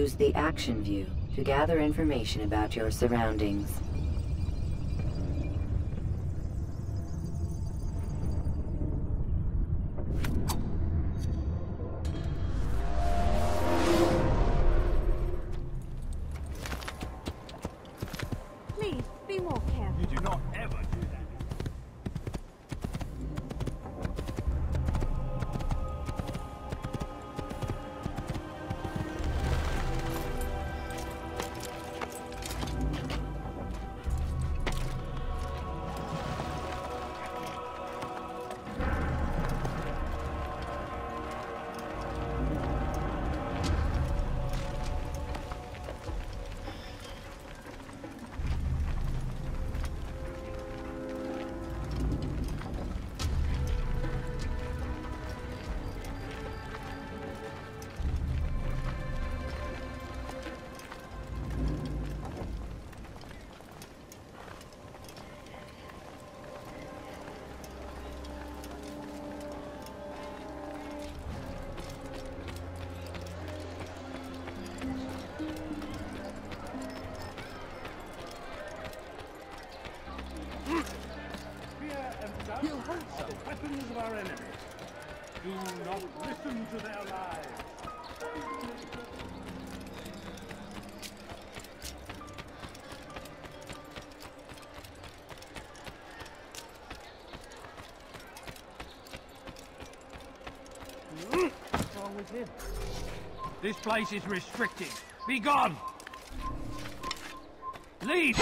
Use the action view to gather information about your surroundings. Do not listen to their lies. What's wrong with him? This place is restricted. Be gone! Leave!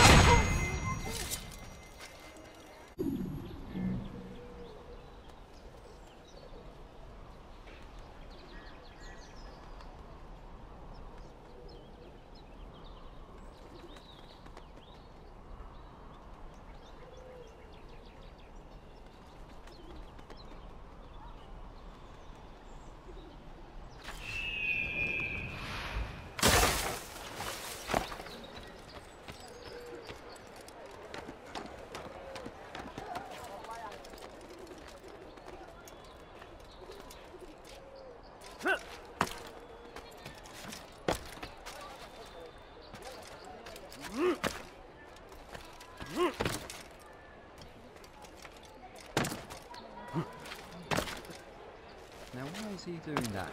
Now, why is he doing that?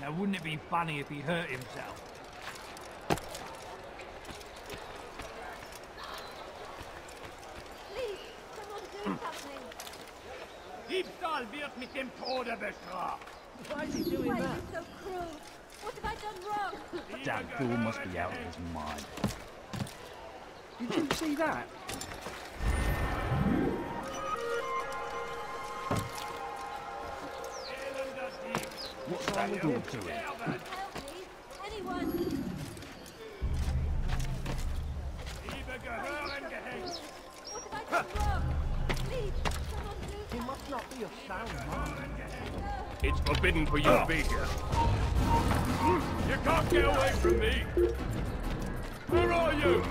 Now, wouldn't it be funny if he hurt himself? Please, someone do something. Diebstahl wird mit dem Tode bestraft. Why are you so cruel? What have I done wrong? That fool must be out of his mind. Did you see that? Please, someone do He must not be of sound mind. It's forbidden for you to be here. You can't get away from me. Where are? You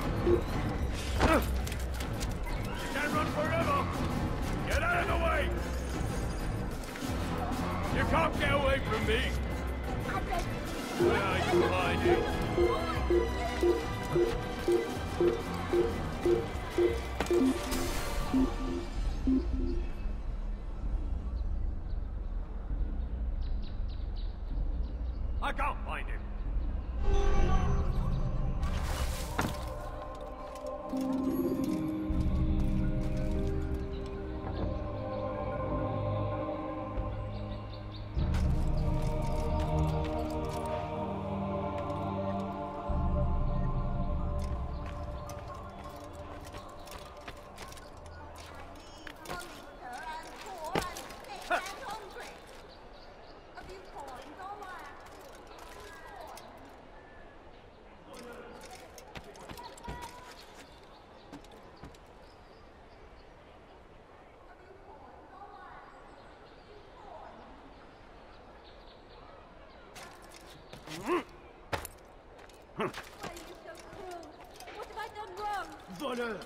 Voleur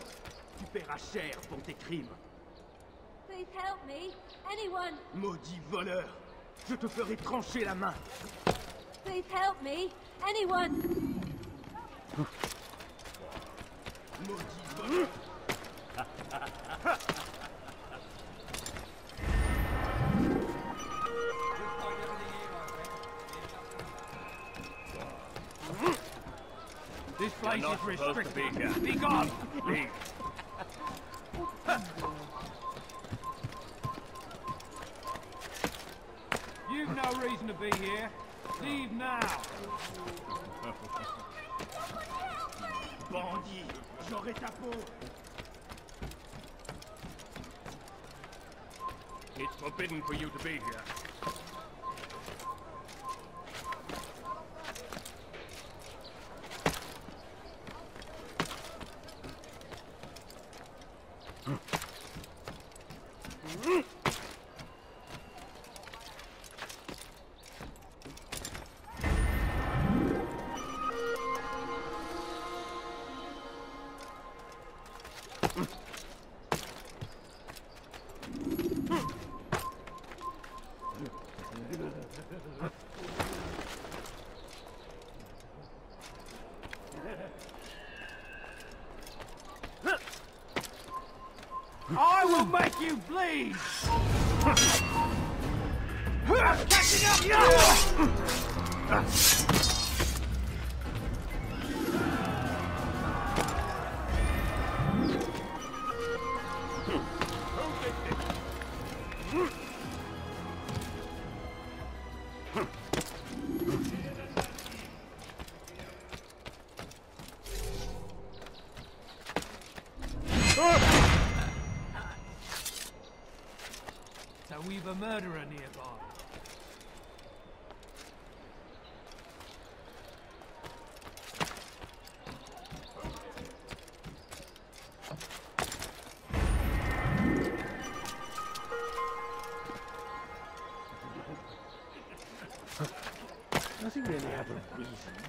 Tu paieras cher pour tes crimes. Please help me. Anyone! Maudit voleur Je te ferai trancher la main. Please help me. Anyone? This place is restricted. Be, be gone! Leave. You've no reason to be here. Leave now. Bandit, j'aurai ta peau. It's forbidden for you to be here.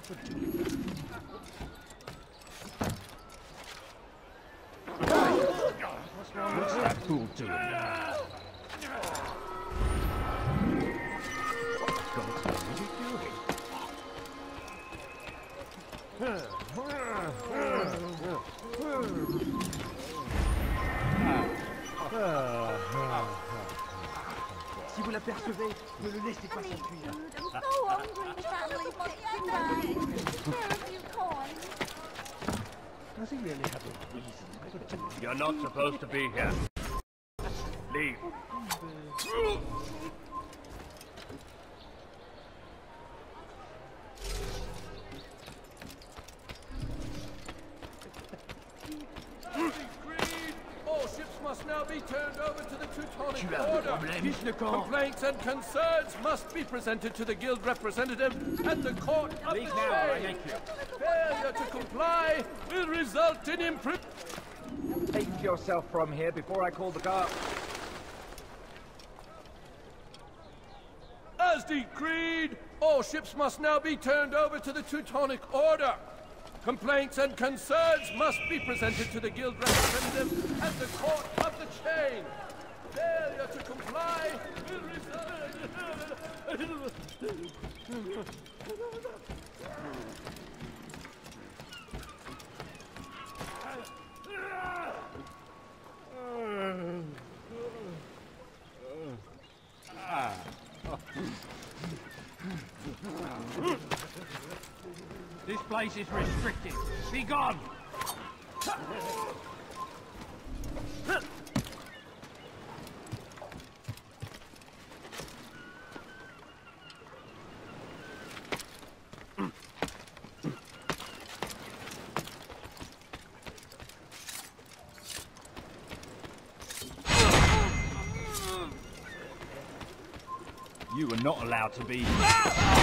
Si vous l'apercevez, ne le laissez pas s'enfuir. You're not supposed to be here. Leave. All ships must now be turned over to the Teutonic Tu Order. Complaints and concerns must be presented to the guild representative at the court of Leave the now, or I chain. yank you. Failure to comply will result in imprisonment. Yourself from here before I call the guard. As decreed, all ships must now be turned over to the Teutonic Order. Complaints and concerns must be presented to the guild representative at the court of the chain. Failure to comply will result. Ah. This place is restricted. Be gone! Not allowed to be.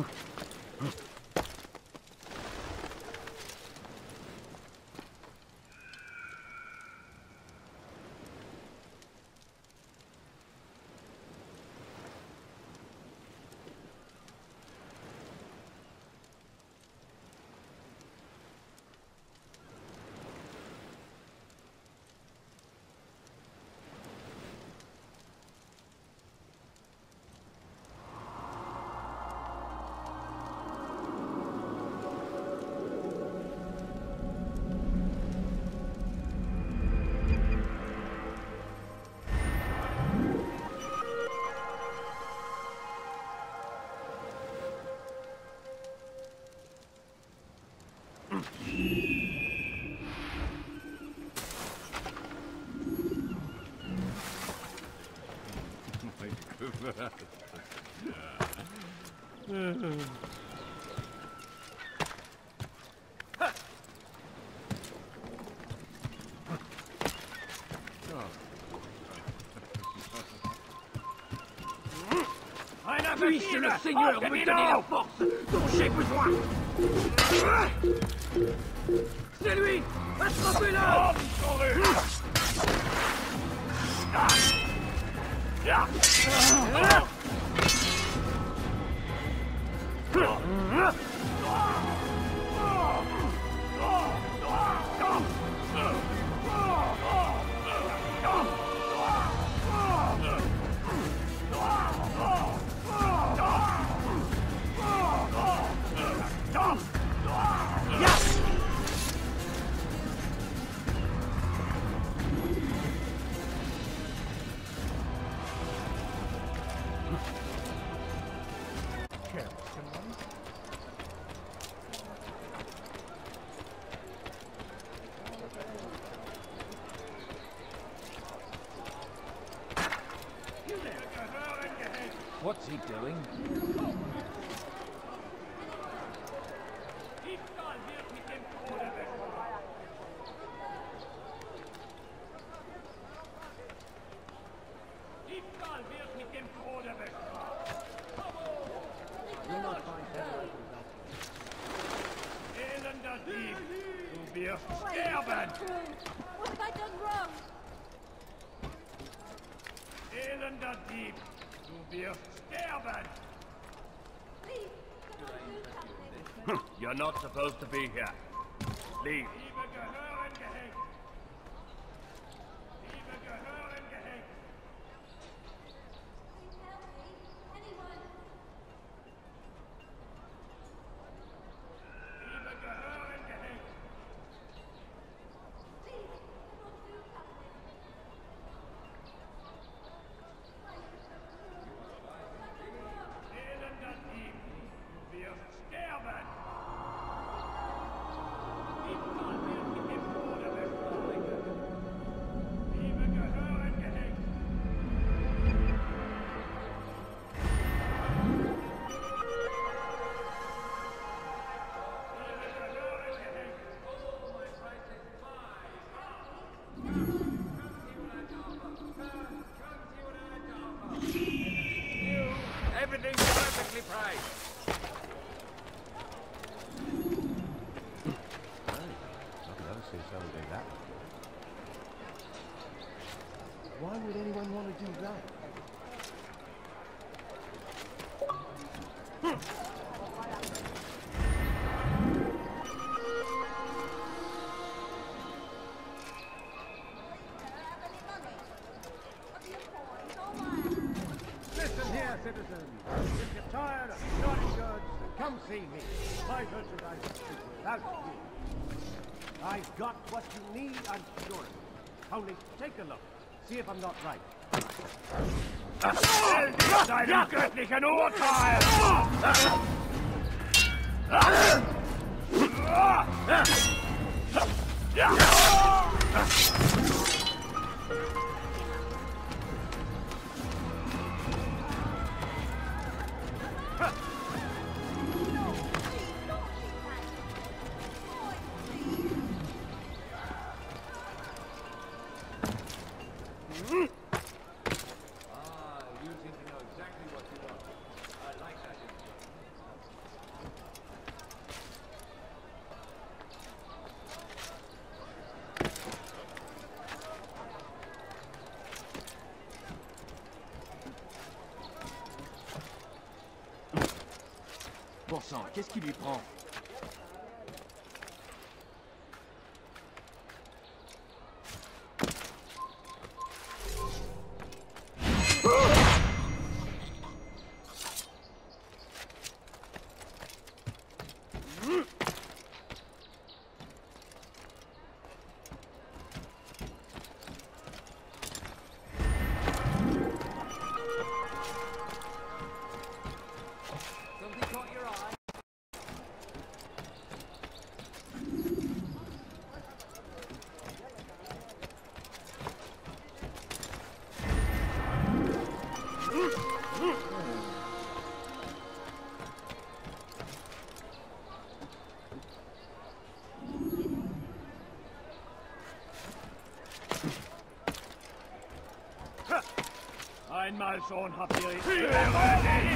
Okay. Puisse le Seigneur me donner la force. Dont j'ai besoin C'est lui Attrapez-le What's not supposed to be here. Leave. See me. My merchandise is without you. I've got what you need, I'm sure. Only take a look. See if I'm not right. Deinem göttlichen Urteil! Ah, Schon habt ihr...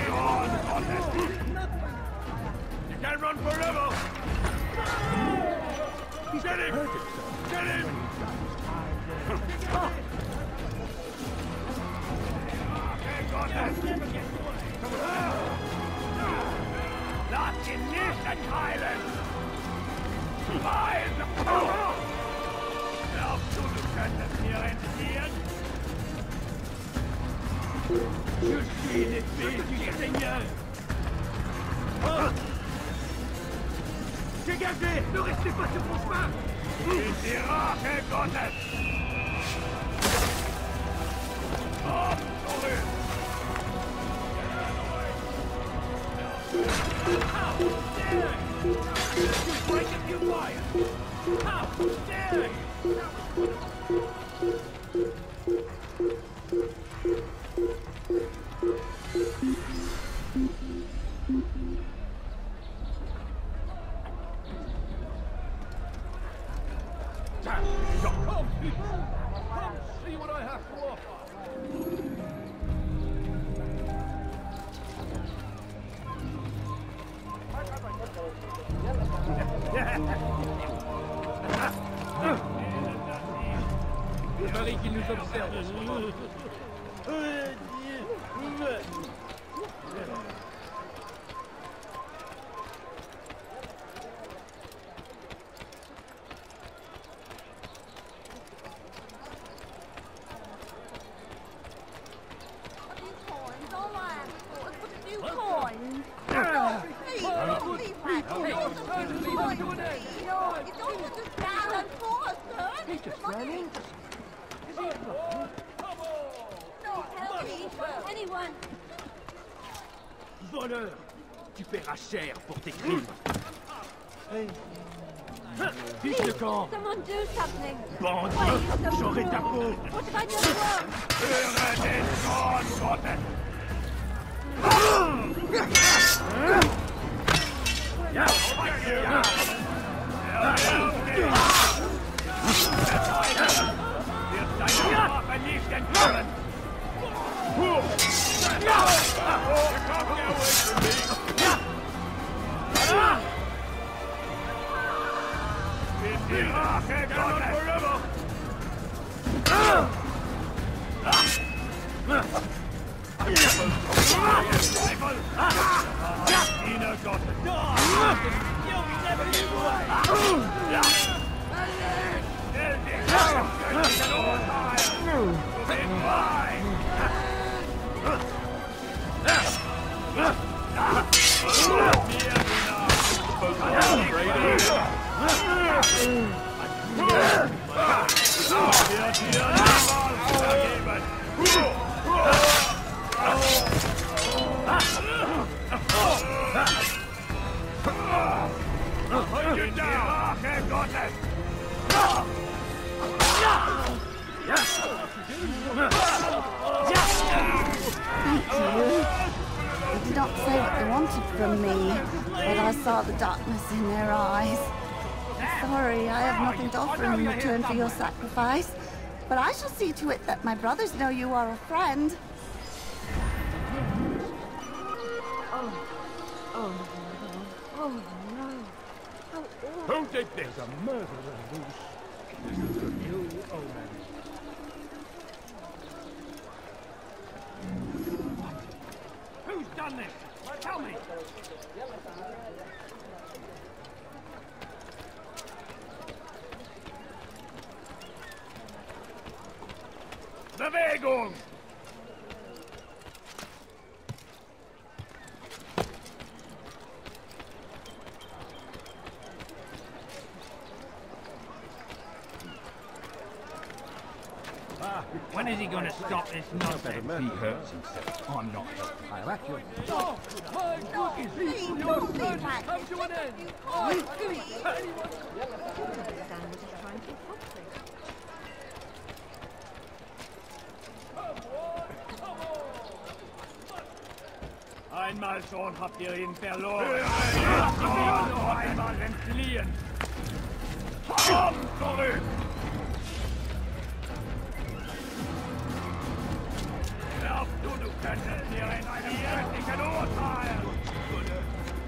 paieras cher pour tes crimes. Hey. Fils de camp. Bande J'aurai ta peau. real sacrifice, but I shall see to it that my brothers know you are a friend. Oh, oh, oh, no. Who did this? A murderer loose. This is a new omen. Who's done this? Tell me! Bewegung! When is he going to stop this nonsense? He hurts himself. I'm not helping. I'll act you. Oh, my goodness! Please, Your don't leave journey like come this. to an end! You I can't, couldn't please. Einmal schon habt ihr ihn verloren. Lasst ihn noch einmal entfliehen. Komm zurück! Glaubst du, du könntest mir in einem göttlichen Urteil?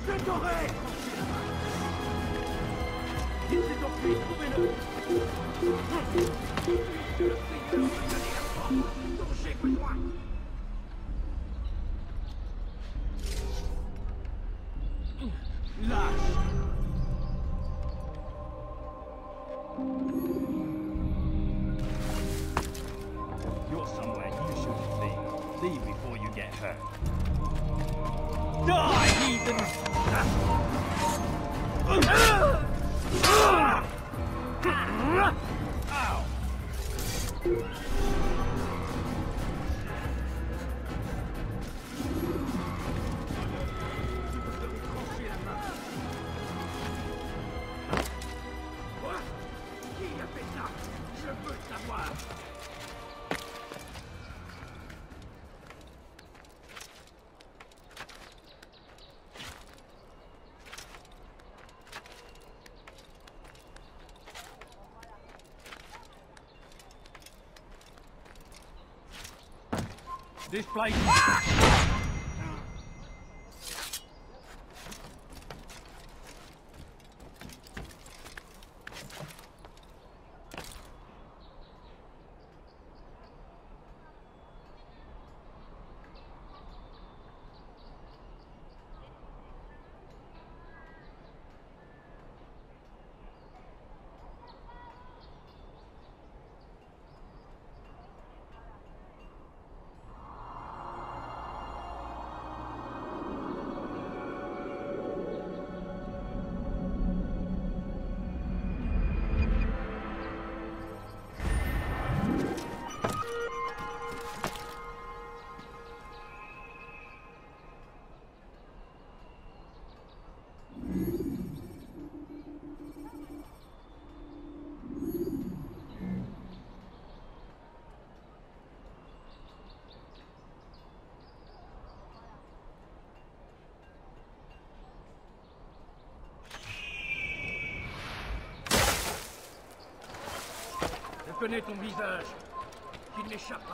Sind doch recht! Sind doch nicht This place. reconnais ton visage. Qu'il m'échappe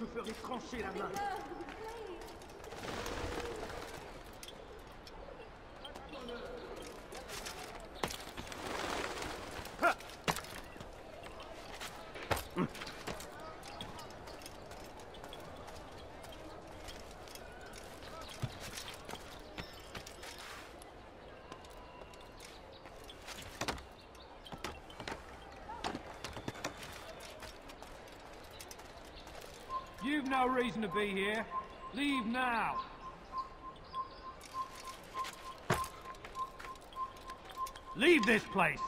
te ferai trancher la main no reason to be here. Leave now. Leave this place.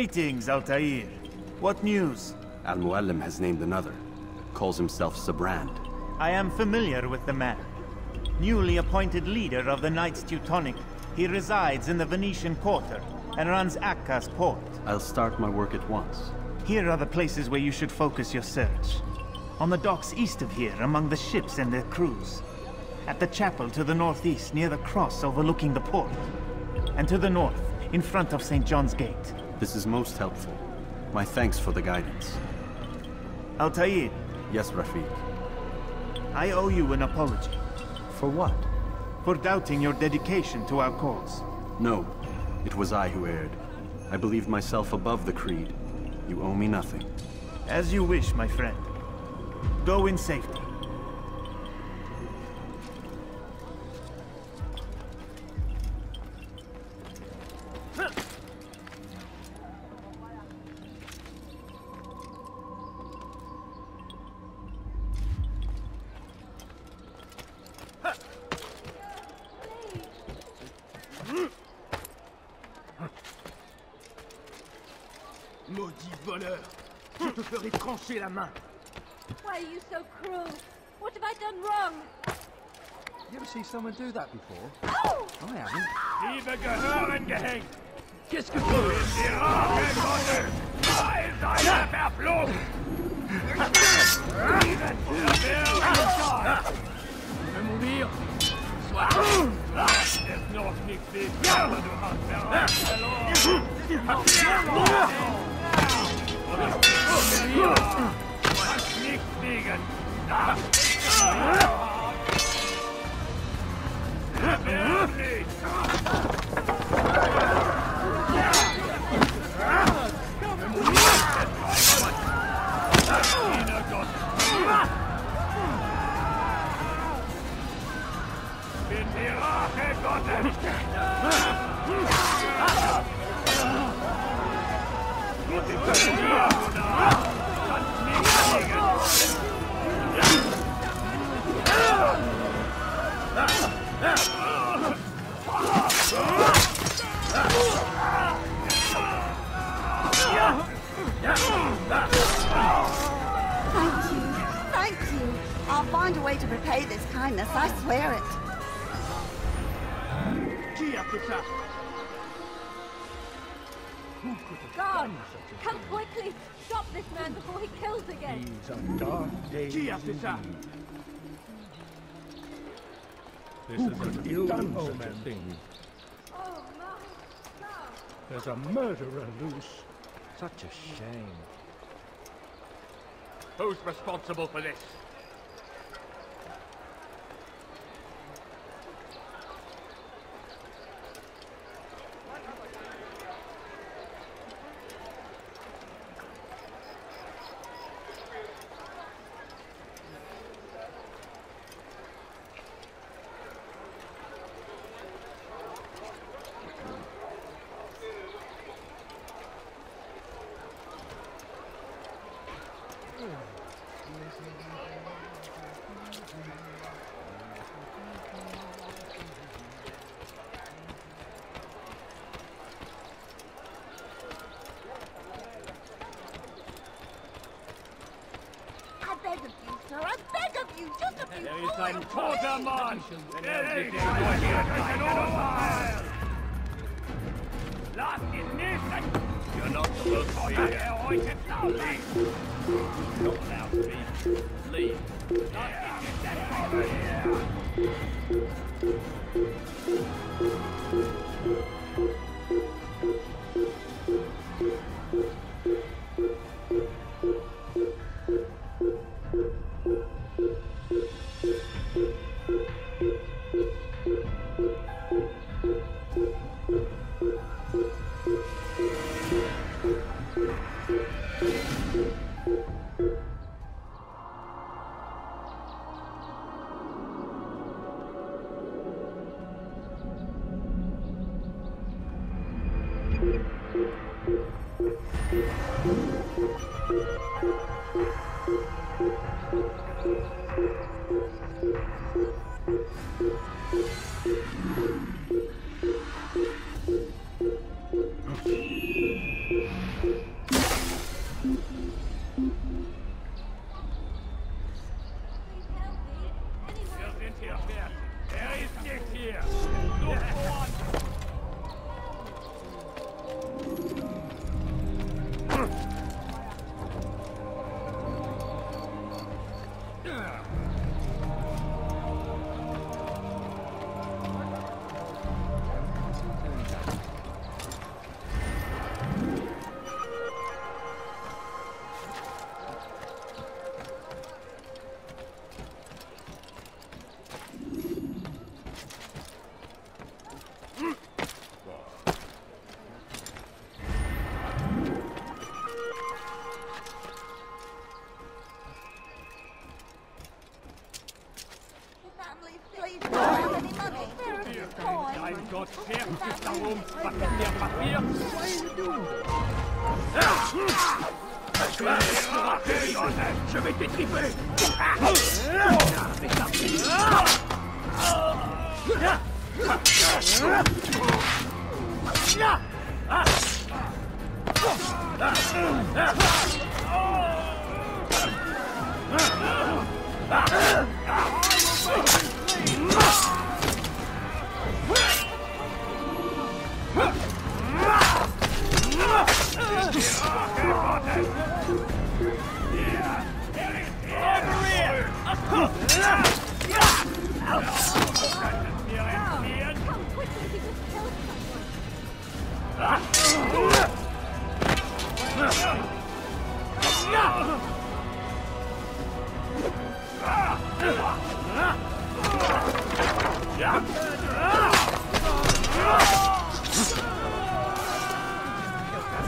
Greetings, Altair. What news? Al-Muallim has named another. Calls himself Sibrand. I am familiar with the man. Newly appointed leader of the Knights Teutonic, he resides in the Venetian Quarter and runs Akka's port. I'll start my work at once. Here are the places where you should focus your search. On the docks east of here, among the ships and their crews. At the chapel to the northeast, near the cross overlooking the port. And to the north, in front of St. John's Gate. This is most helpful. My thanks for the guidance. Altair, Yes, Rafiq. I owe you an apology. For what? For doubting your dedication to our cause. No, it was I who erred. I believed myself above the creed. You owe me nothing. As you wish, my friend. Go in safety. Trancher la main Why are you so cruel? What have I done wrong? You ever see someone do that before? Oh! I haven't. Liebe Gehörengehängt! Qu'est-ce que tu Da ist eine Verflucht! Je. Das ist noch nicht viel, aber du hast bereits verloren! Du kannst This is an ill omen. Thing. Oh, no! No! There's a murderer loose. Such a shame. Who's responsible for this? I beg of you, sir, I beg of you, just a few Gott, wer ist da? Je vais t'étriper Ah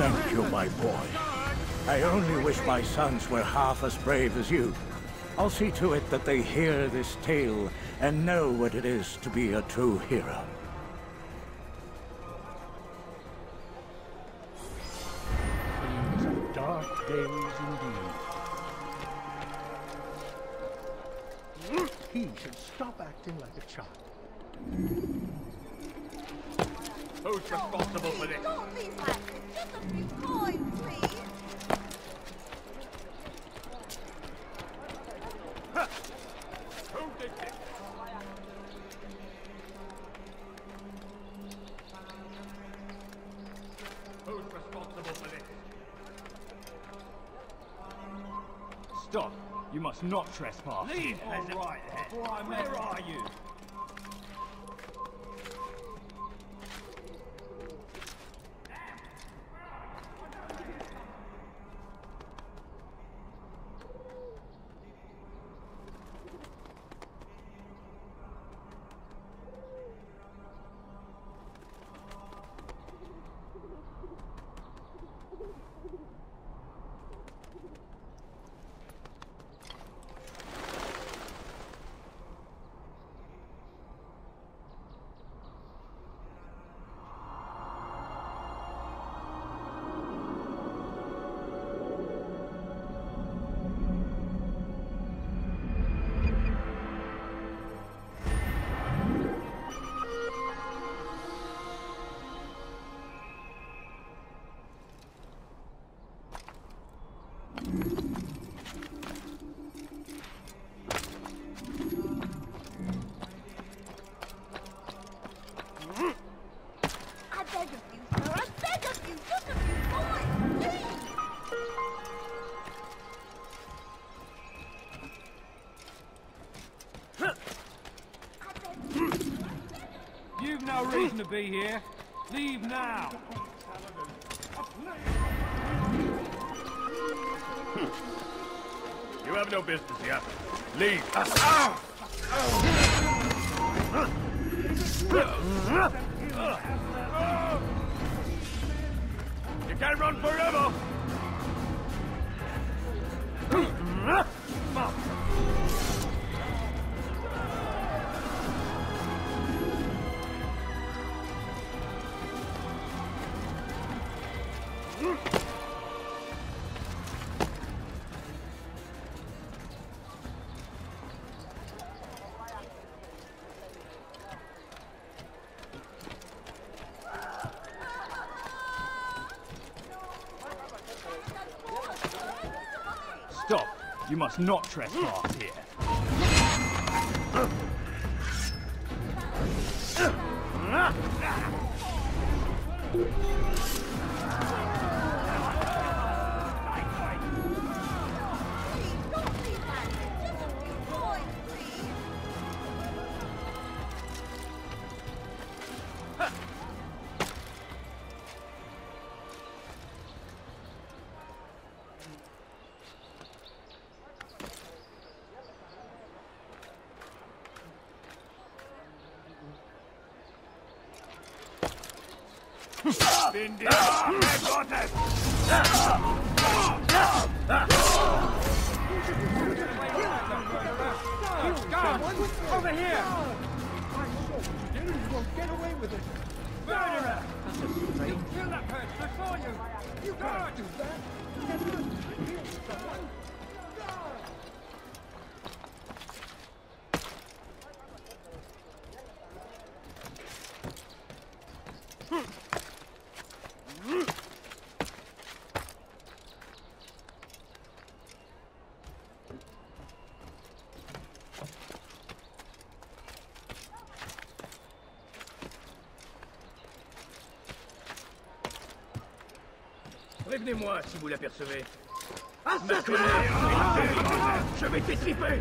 Thank you, my boy. I only wish my sons were half as brave as you. I'll see to it that they hear this tale and know what it is to be a true hero. He should stop acting like a child. Trespass. Leave, peasant. All right, then. Where are you? Reason to be here. Leave now. Hmm. You have no business here. Leave. You can't run forever. Stop. Must not trespass here. Bin dir Arme Over here! Get away with it! Murderer! You kill that person before you! You can't do that! Prévenez-moi si vous l'apercevez. Maculé, Je vais t'étriper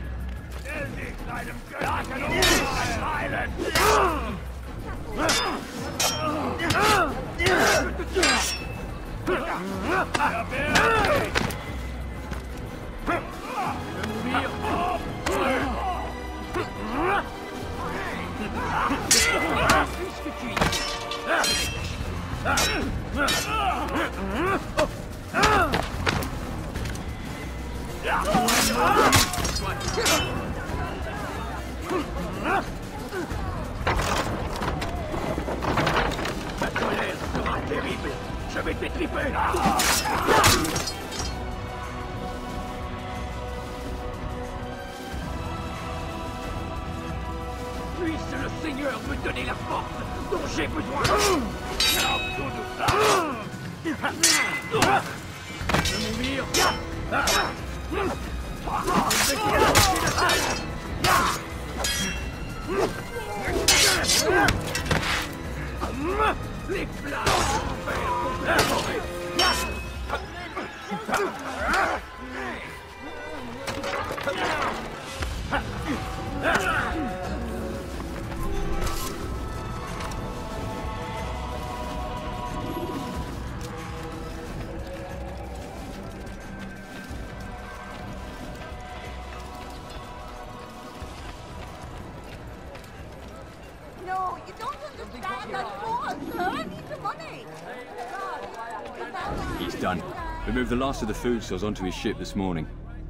the last of the food stores onto his ship this morning.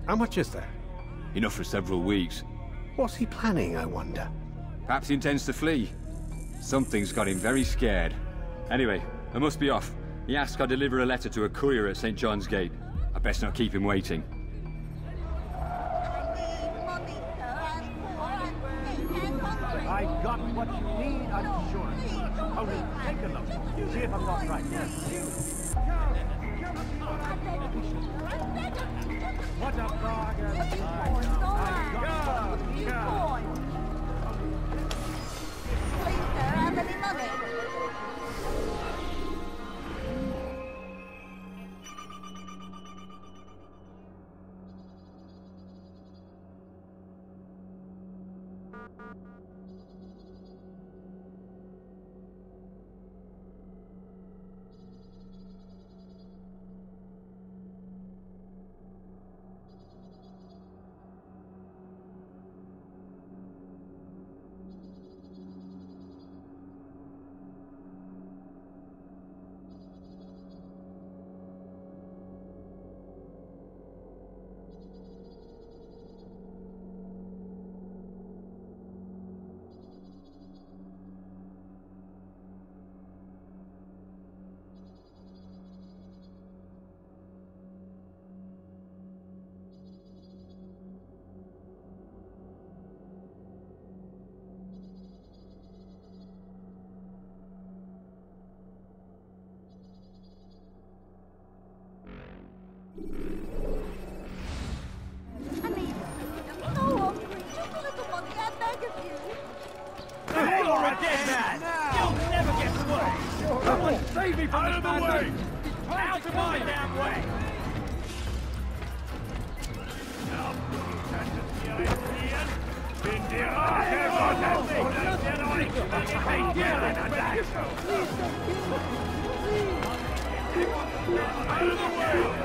How much is there? Enough for several weeks. What's he planning, I wonder? Perhaps he intends to flee. Something's got him very scared. Anyway, I must be off. He asked I deliver a letter to a courier at St. John's Gate. I best not keep him waiting. Out of the way! Out of my damn way! Bin dir Fine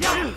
You're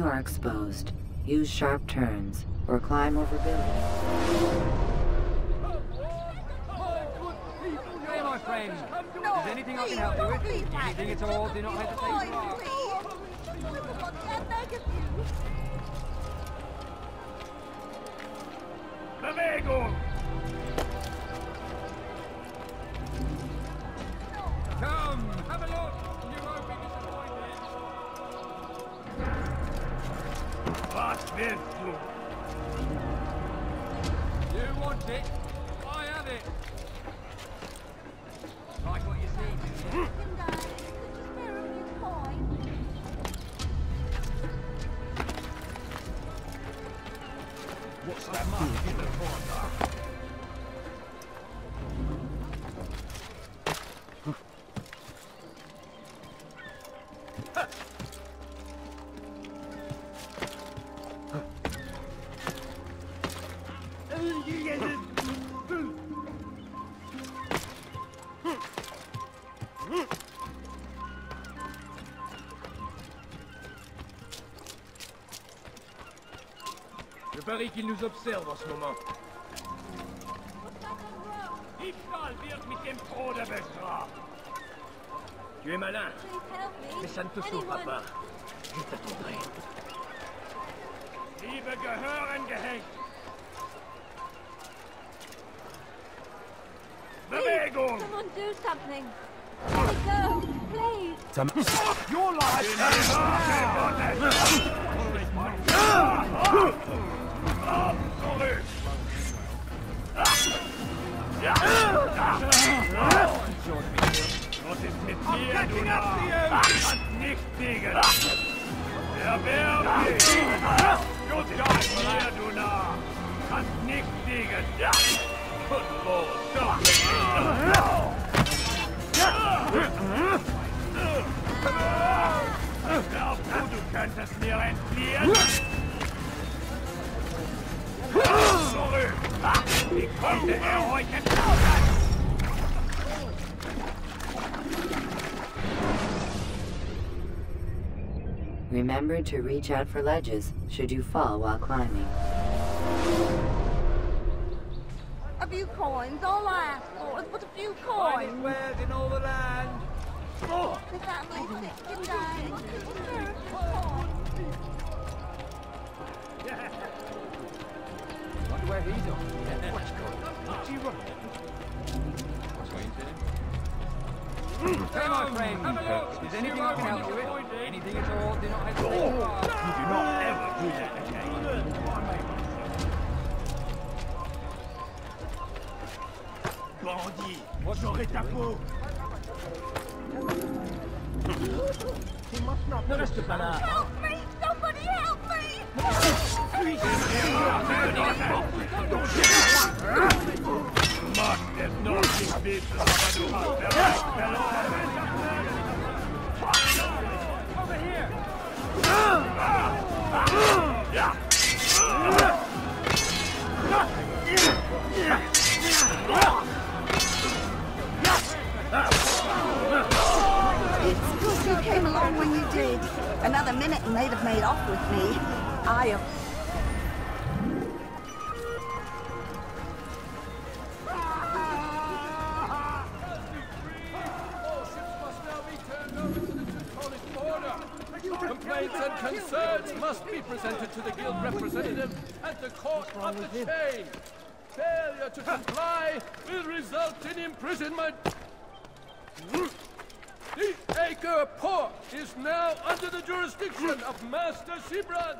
you are exposed, use sharp turns or climb over buildings. Anything I can help you with? Anything at all, do not hesitate? Bewegung! Parie qu'il nous observe en ce moment. Tu es malin, me. mais ça ne te sauvera pas. Je t'attendrai. Liebe gehören gehängt. Bewegung! Someone do something. Let it go, please. Your life! Was ist mit dir, du Narr? Kannst nicht biegen! Erwerb dich! Just mit mir, du Narr! Kannst nicht biegen! Und wo? Doch! Glaubst du, du könntest mir entfliehen? Remember to reach out for ledges should you fall while climbing. A few coins, all I ask for is but a few Finest coins. wares in all the land. The to? Hey, my friend. Is anything I can help you with? Anything at all, do not hesitate to ask. Do not ever do that again. Bandit, j'aurai ta peau. He must not no. Help me! Somebody help me! Mark, there's It's good you came along when you did. Another minute and they'd have made off with me. I have at the court of the chain. Failure to comply will result in imprisonment. The Acre Port is now under the jurisdiction of Master Sibrand,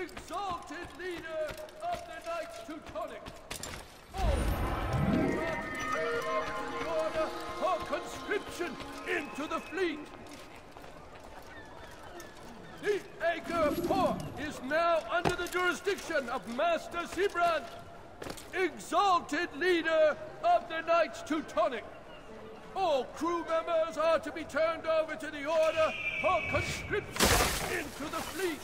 exalted leader of the Knights Teutonic. All ships be turned over to the order for conscription into the fleet. The Acre Port is now under the jurisdiction of Master Sibrand, exalted leader of the Knights Teutonic. All crew members are to be turned over to the order for conscription into the fleet.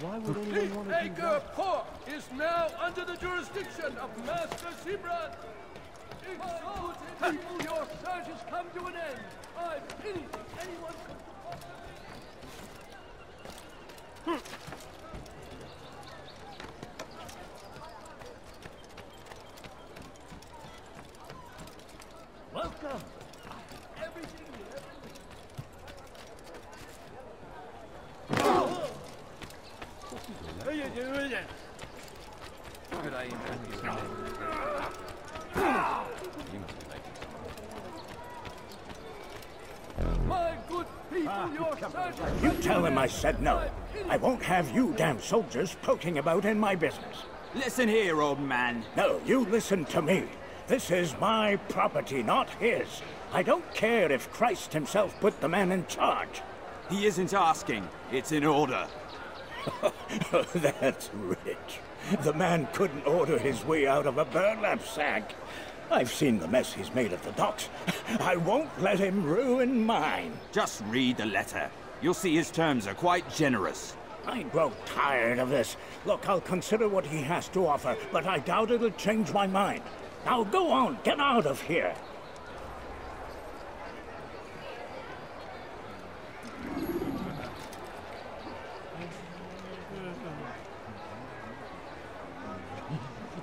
Why would anyone The want to do Acre that? Port is now under the jurisdiction of Master Sibrand. Exalted people, your search has come to an end. I pity anyone Could I interest people, ah, your search You tell him I said no. I won't have you damn soldiers poking about in my business. Listen here, old man. No, you listen to me. This is my property, not his. I don't care if Christ himself put the man in charge. He isn't asking. It's in order. That's rich. The man couldn't order his way out of a burlap sack. I've seen the mess he's made at the docks. I won't let him ruin mine. Just read the letter. You'll see his terms are quite generous. I grow tired of this. Look, I'll consider what he has to offer, but I doubt it'll change my mind. Now go on, get out of here.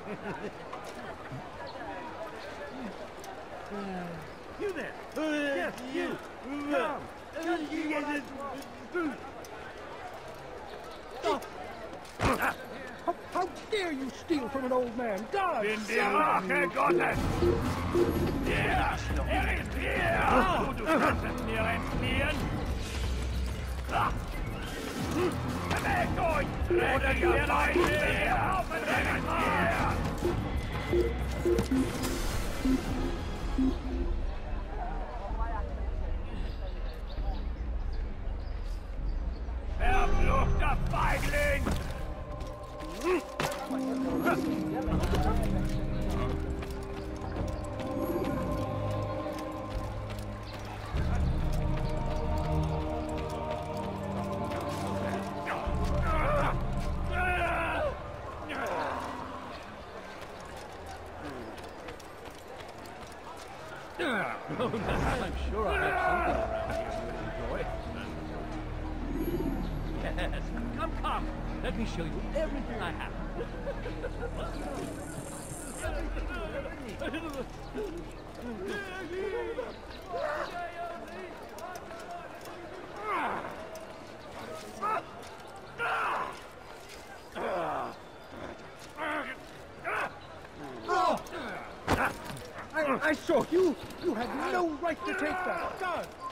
You there. Yes, you. Come. You get it. How, how dare you steal from an old man? God! Bin dir Rache Gottes! Ja, ja, du kannst mir entfliehen! Bewegt euch! Oder ihr seid hier! Verbrennt hier! Verfluchter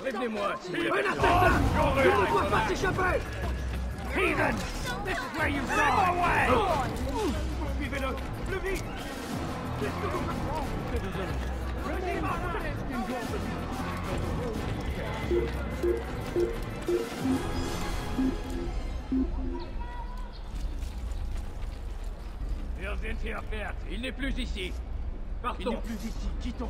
Prévenez-moi si vous voulez. Hein. Oh, ne doit pas s'échapper. Heathen This is where you fell. away. Oh. Suivez-le. Le vite Qu'est-ce que vous Ils interfèrent, il n'est plus ici. Partons. Il n'est plus ici, quittons.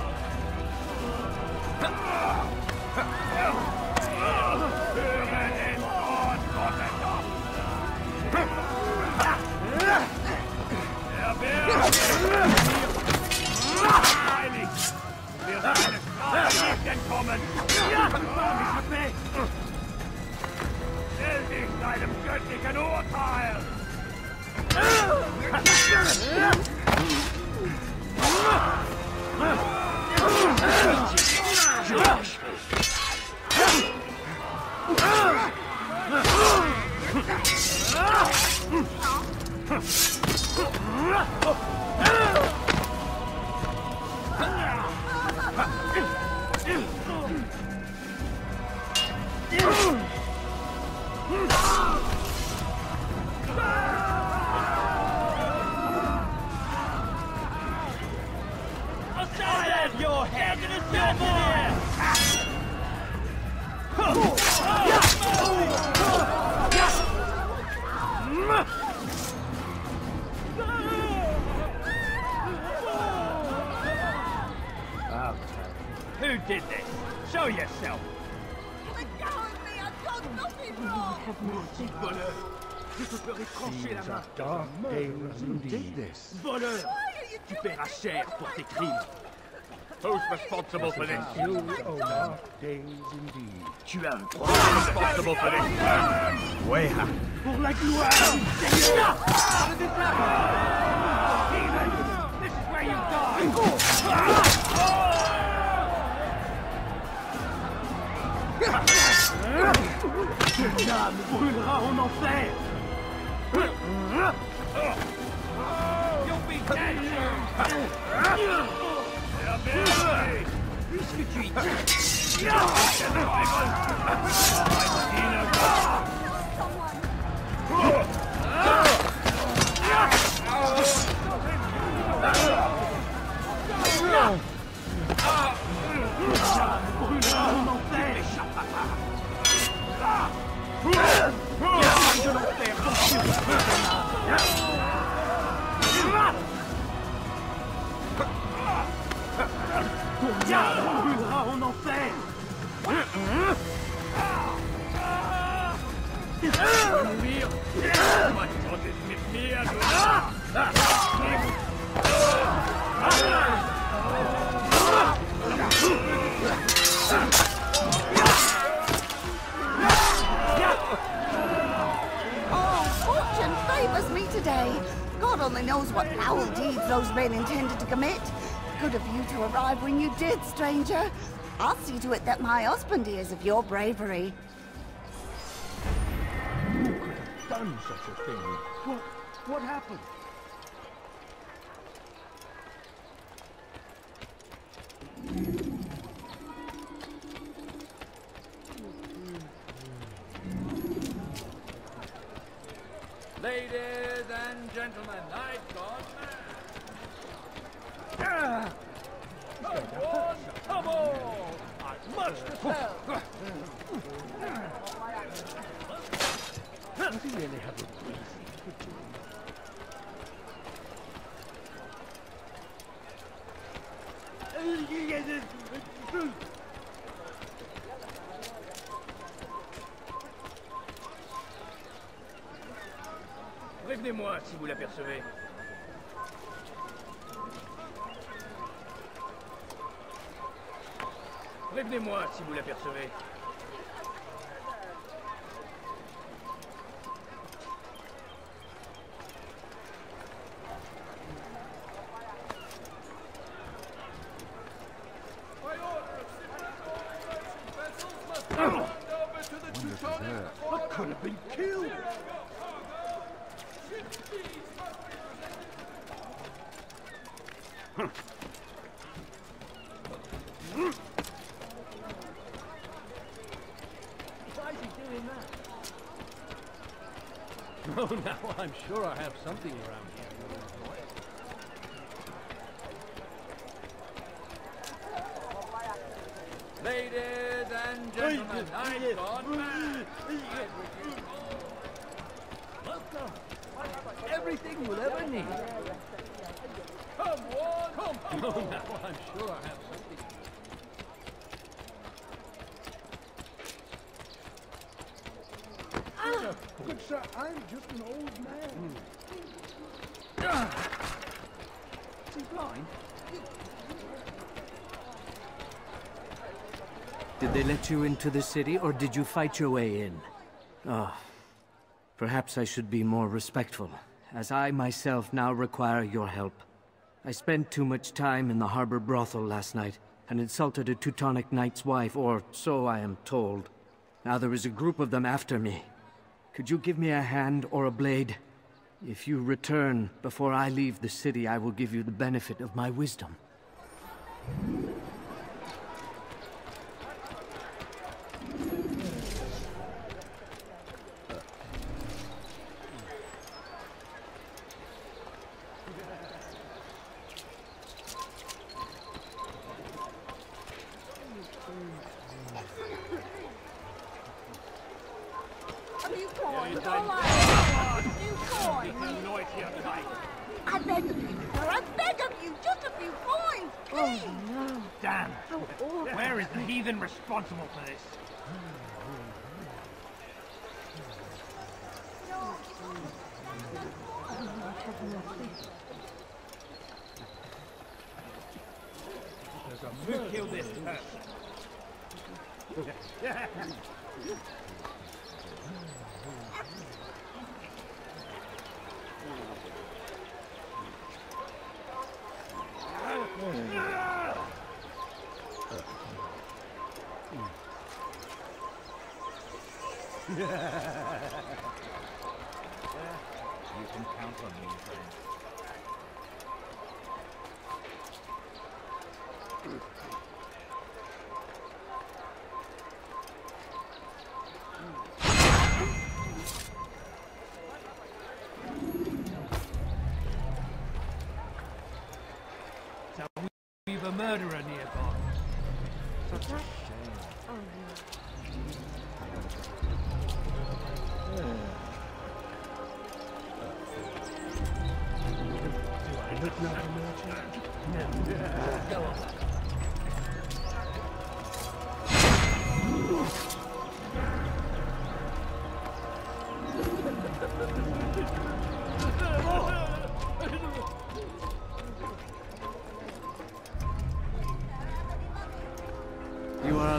paieras cher pour tes crimes. Who's responsible for this? You dark days indeed. Tu as un droit. Who's responsible for this? Weha. Pour la gloire du Seigneur This is where you die! Cette âme brûlera en enfer You'll only knows what foul deeds those men intended to commit. Good of you to arrive when you did, stranger. I'll see to it that my husband hears of your bravery. Who could have done such a thing? What, what happened? Ladies and gentlemen, I've got Ah! Come on, come on! I've much to tell. He really have a reason for doing that? Prévenez-moi si vous l'apercevez. Prévenez-moi si vous l'apercevez. Did they let you into the city, or did you fight your way in? Oh, perhaps I should be more respectful, as I myself now require your help. I spent too much time in the harbor brothel last night, and insulted a Teutonic knight's wife, or so I am told. Now there is a group of them after me. Could you give me a hand or a blade? If you return before I leave the city, I will give you the benefit of my wisdom.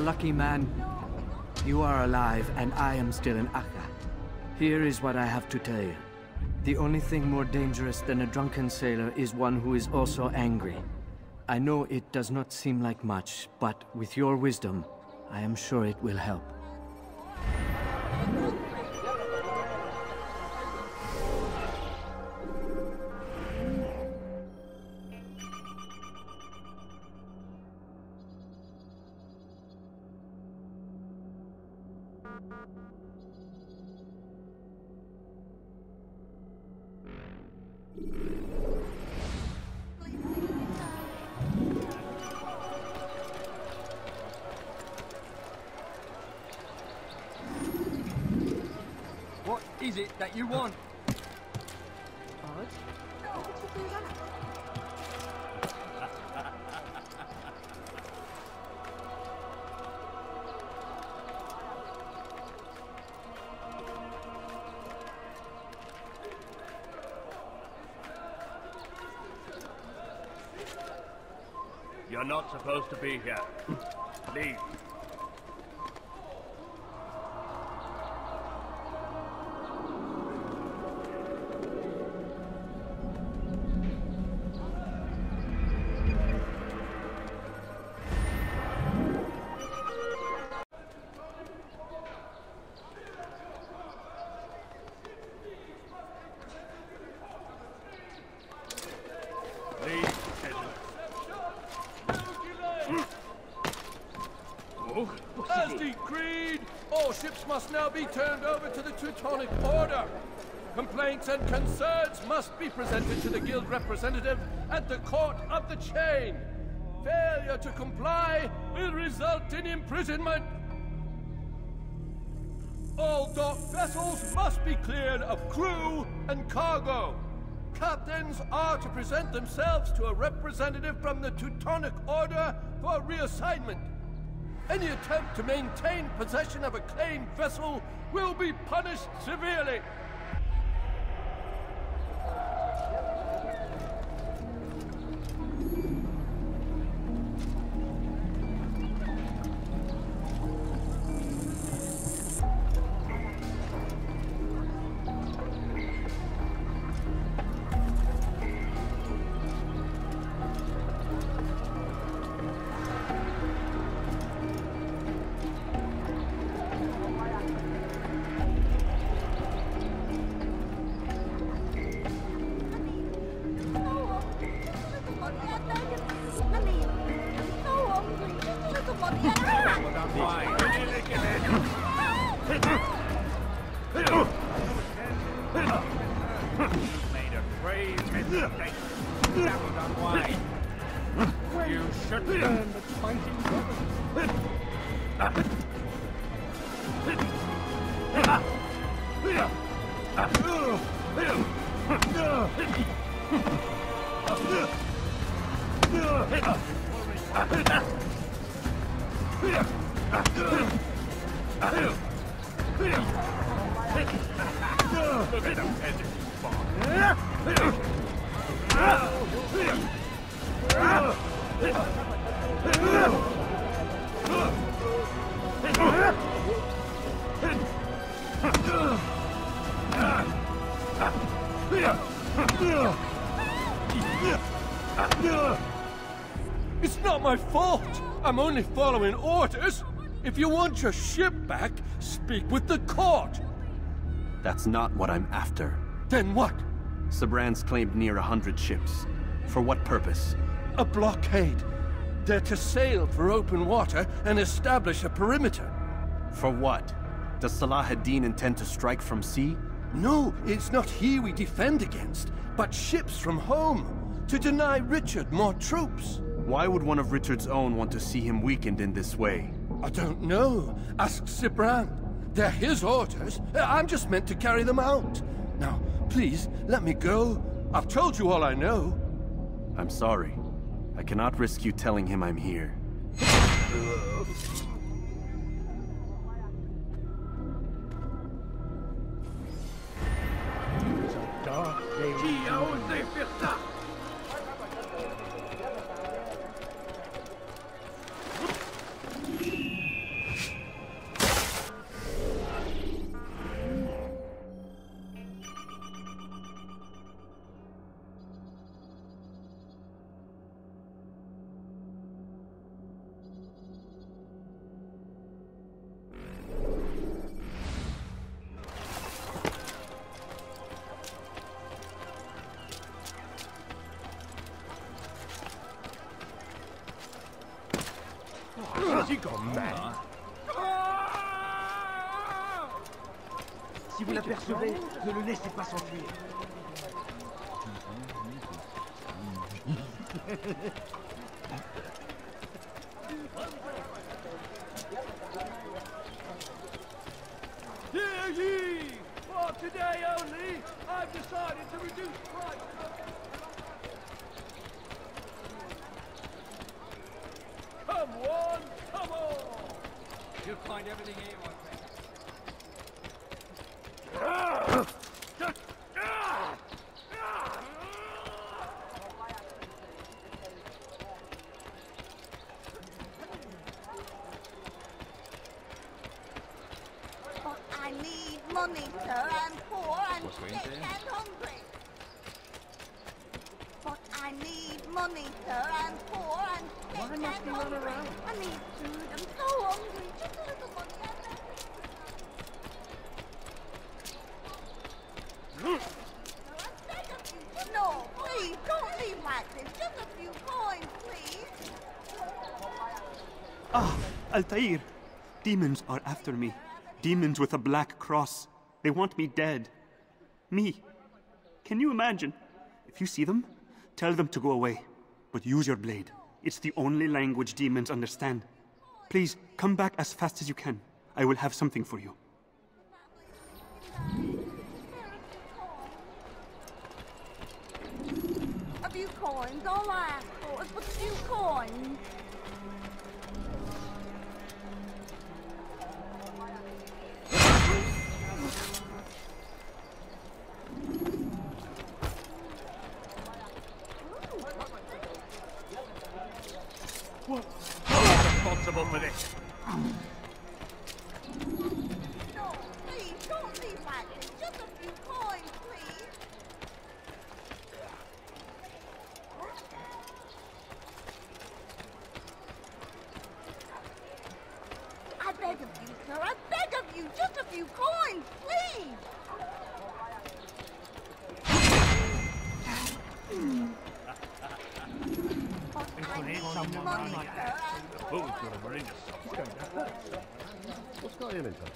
Lucky man. You are alive, and I am still in Akka. Here is what I have to tell you. The only thing more dangerous than a drunken sailor is one who is also angry. I know it does not seem like much, but with your wisdom, I am sure it will help. You're not supposed to be here. Leave. Now be turned over to the Teutonic Order. Complaints and concerns must be presented to the guild representative at the Court of the Chain. Failure to comply will result in imprisonment. All dock vessels must be cleared of crew and cargo. Captains are to present themselves to a representative from the Teutonic Order for reassignment. Any attempt to maintain possession of a claimed vessel will be punished severely. I'm only following orders. If you want your ship back, speak with the court. That's not what I'm after. Then what? Sibrand's claimed near a hundred ships. For what purpose? A blockade. They're to sail for open water and establish a perimeter. For what? Does Salah ad-Din intend to strike from sea? No, it's not he we defend against, but ships from home, to deny Richard more troops. Why would one of Richard's own want to see him weakened in this way? I don't know. Ask Sibrand. They're his orders. I'm just meant to carry them out. Now, please, let me go. I've told you all I know. I'm sorry. I cannot risk you telling him I'm here. Altair! Demons are after me. Demons with a black cross. They want me dead. Me. Can you imagine? If you see them, tell them to go away. But use your blade. It's the only language demons understand. Please, come back as fast as you can. I will have something for you. A few coins. All I ask for is a few coins. Responsible for this? Oh, he's got a marina What's got him in touch?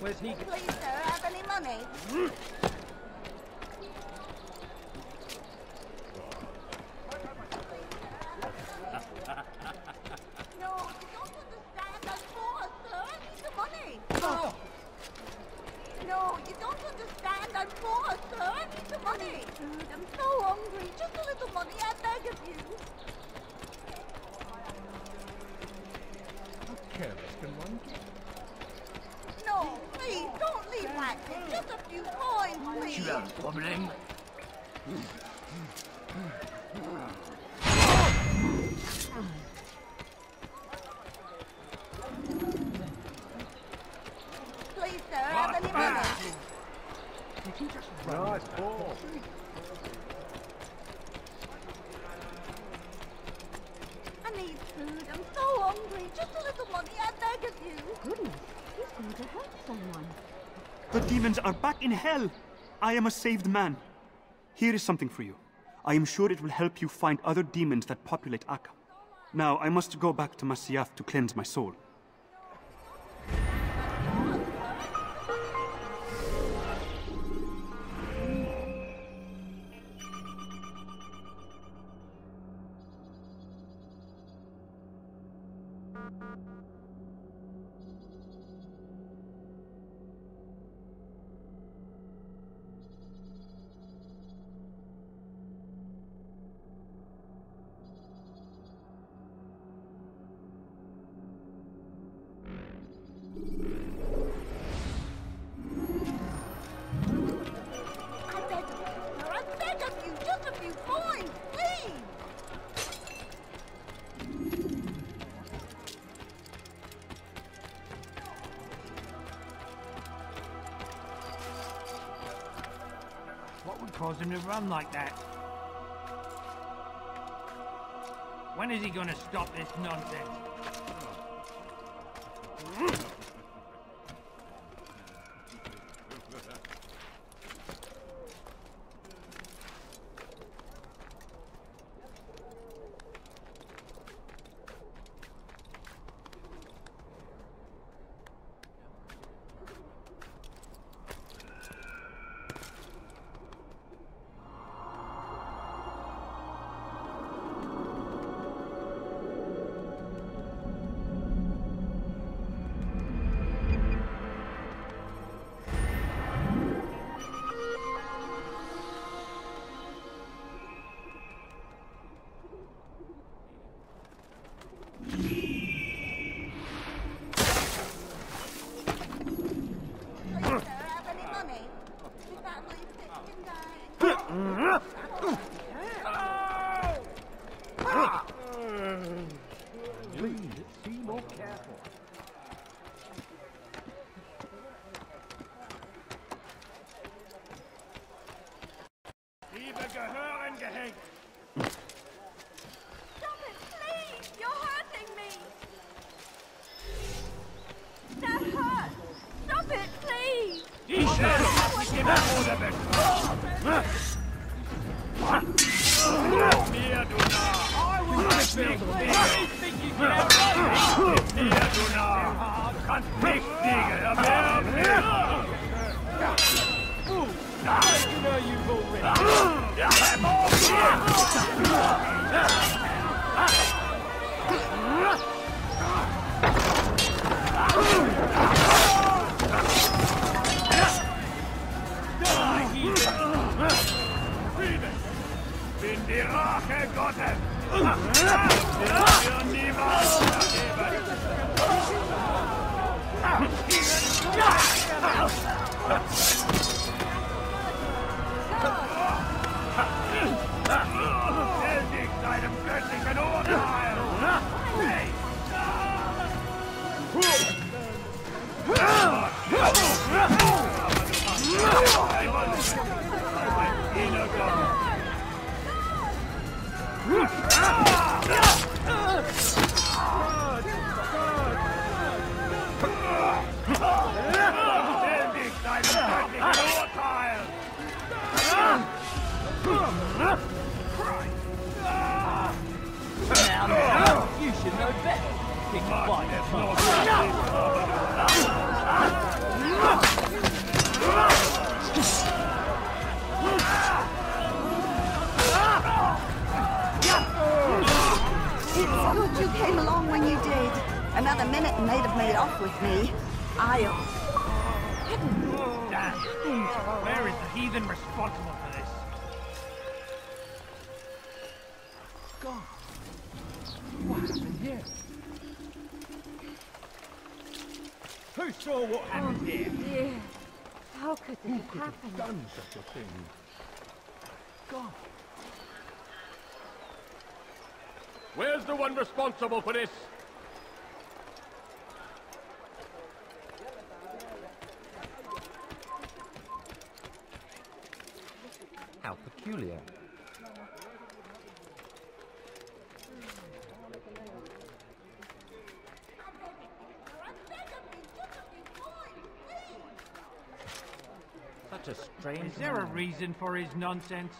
Where's he? Please, sir, have any money? Are back in hell. I am a saved man. Here is something for you. I am sure it will help you find other demons that populate Akka. Now, I must go back to Masyaf to cleanse my soul. done like that? When is he gonna stop this nonsense? Please be more careful. One responsible for this? How peculiar. Such a strange. Is there a man. reason for his nonsense?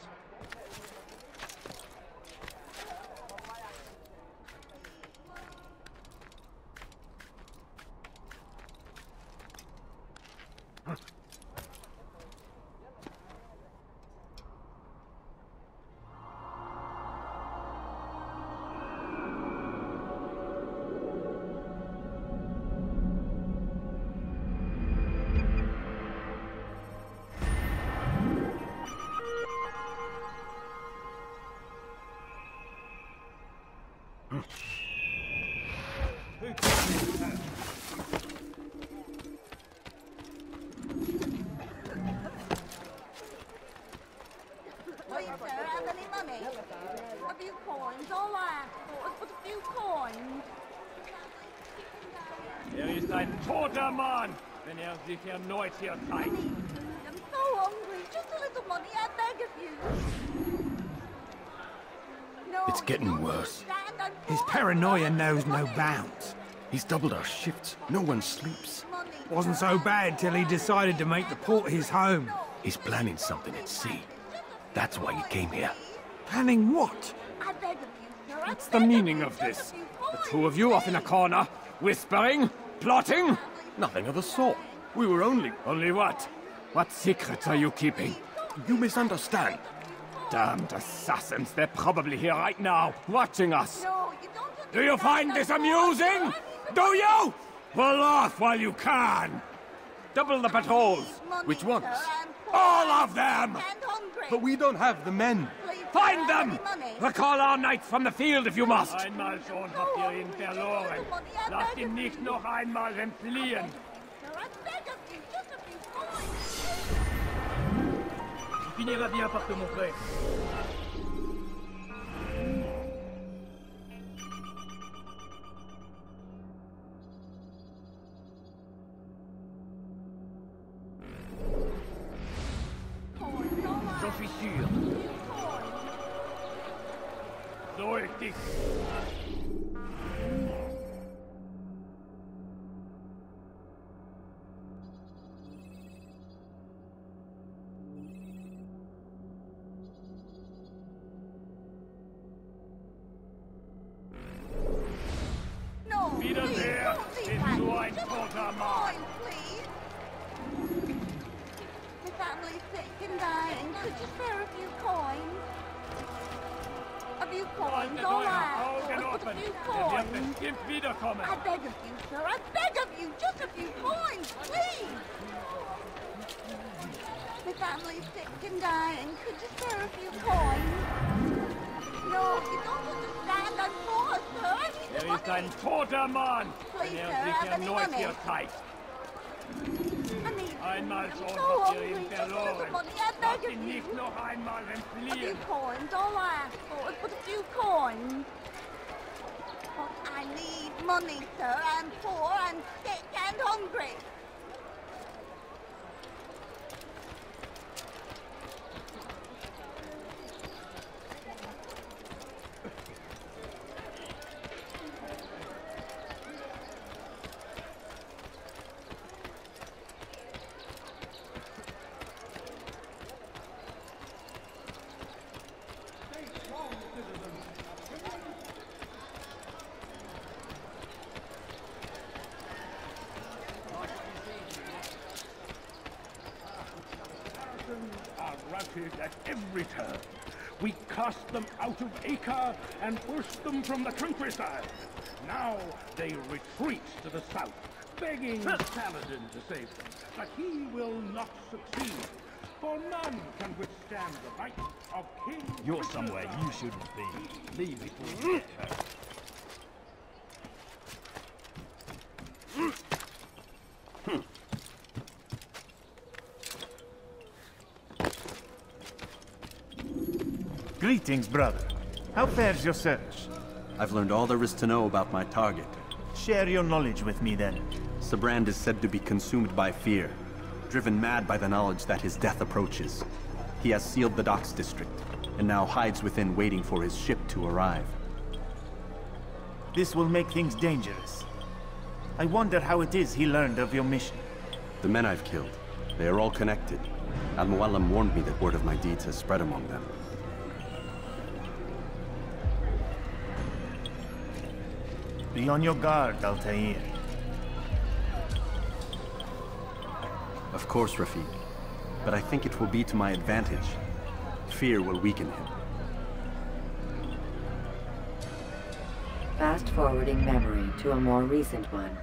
Wenn er sich erneut hier zeigt. I'm so hungry. Just a little money, I beg of you. No, It's getting worse. His paranoia knows no bounds. He's doubled our shifts. No one sleeps. Wasn't so bad till he decided to make the port his home. He's planning something at sea. That's why he came here. Planning what? I beg of you, sir. What's the meaning of this? The two of you off in a corner, whispering, plotting? Nothing of the sort. We were only... Only what? What secrets are you keeping? You misunderstand. Damned assassins, they're probably here right now, watching us. No, you don't Do you find this amusing? Do you? Pull off while you can. Double the patrols. Which ones? All of them! But we don't have the men. Find them! Recall our knights from the field if you must. Einmal schon habt ihr ihn verloren. Lasst ihn nicht noch einmal entfliehen. Tu finiras bien par te montrer. J'en suis sûr. So at every turn. We cast them out of Acre and pushed them from the countryside. Now they retreat to the south, begging Saladin to save them. But he will not succeed. For none can withstand the might of King You're somewhere you shouldn't be. Leave before you get hurt. Greetings, brother. How fares your search? I've learned all there is to know about my target. Share your knowledge with me, then. Sibrand is said to be consumed by fear, driven mad by the knowledge that his death approaches. He has sealed the docks district, and now hides within waiting for his ship to arrive. This will make things dangerous. I wonder how it is he learned of your mission. The men I've killed, they are all connected. Al-Mualim warned me that word of my deeds has spread among them. Be on your guard, Altair. Of course, Rafiq. But I think it will be to my advantage. Fear will weaken him. Fast forwarding memory to a more recent one.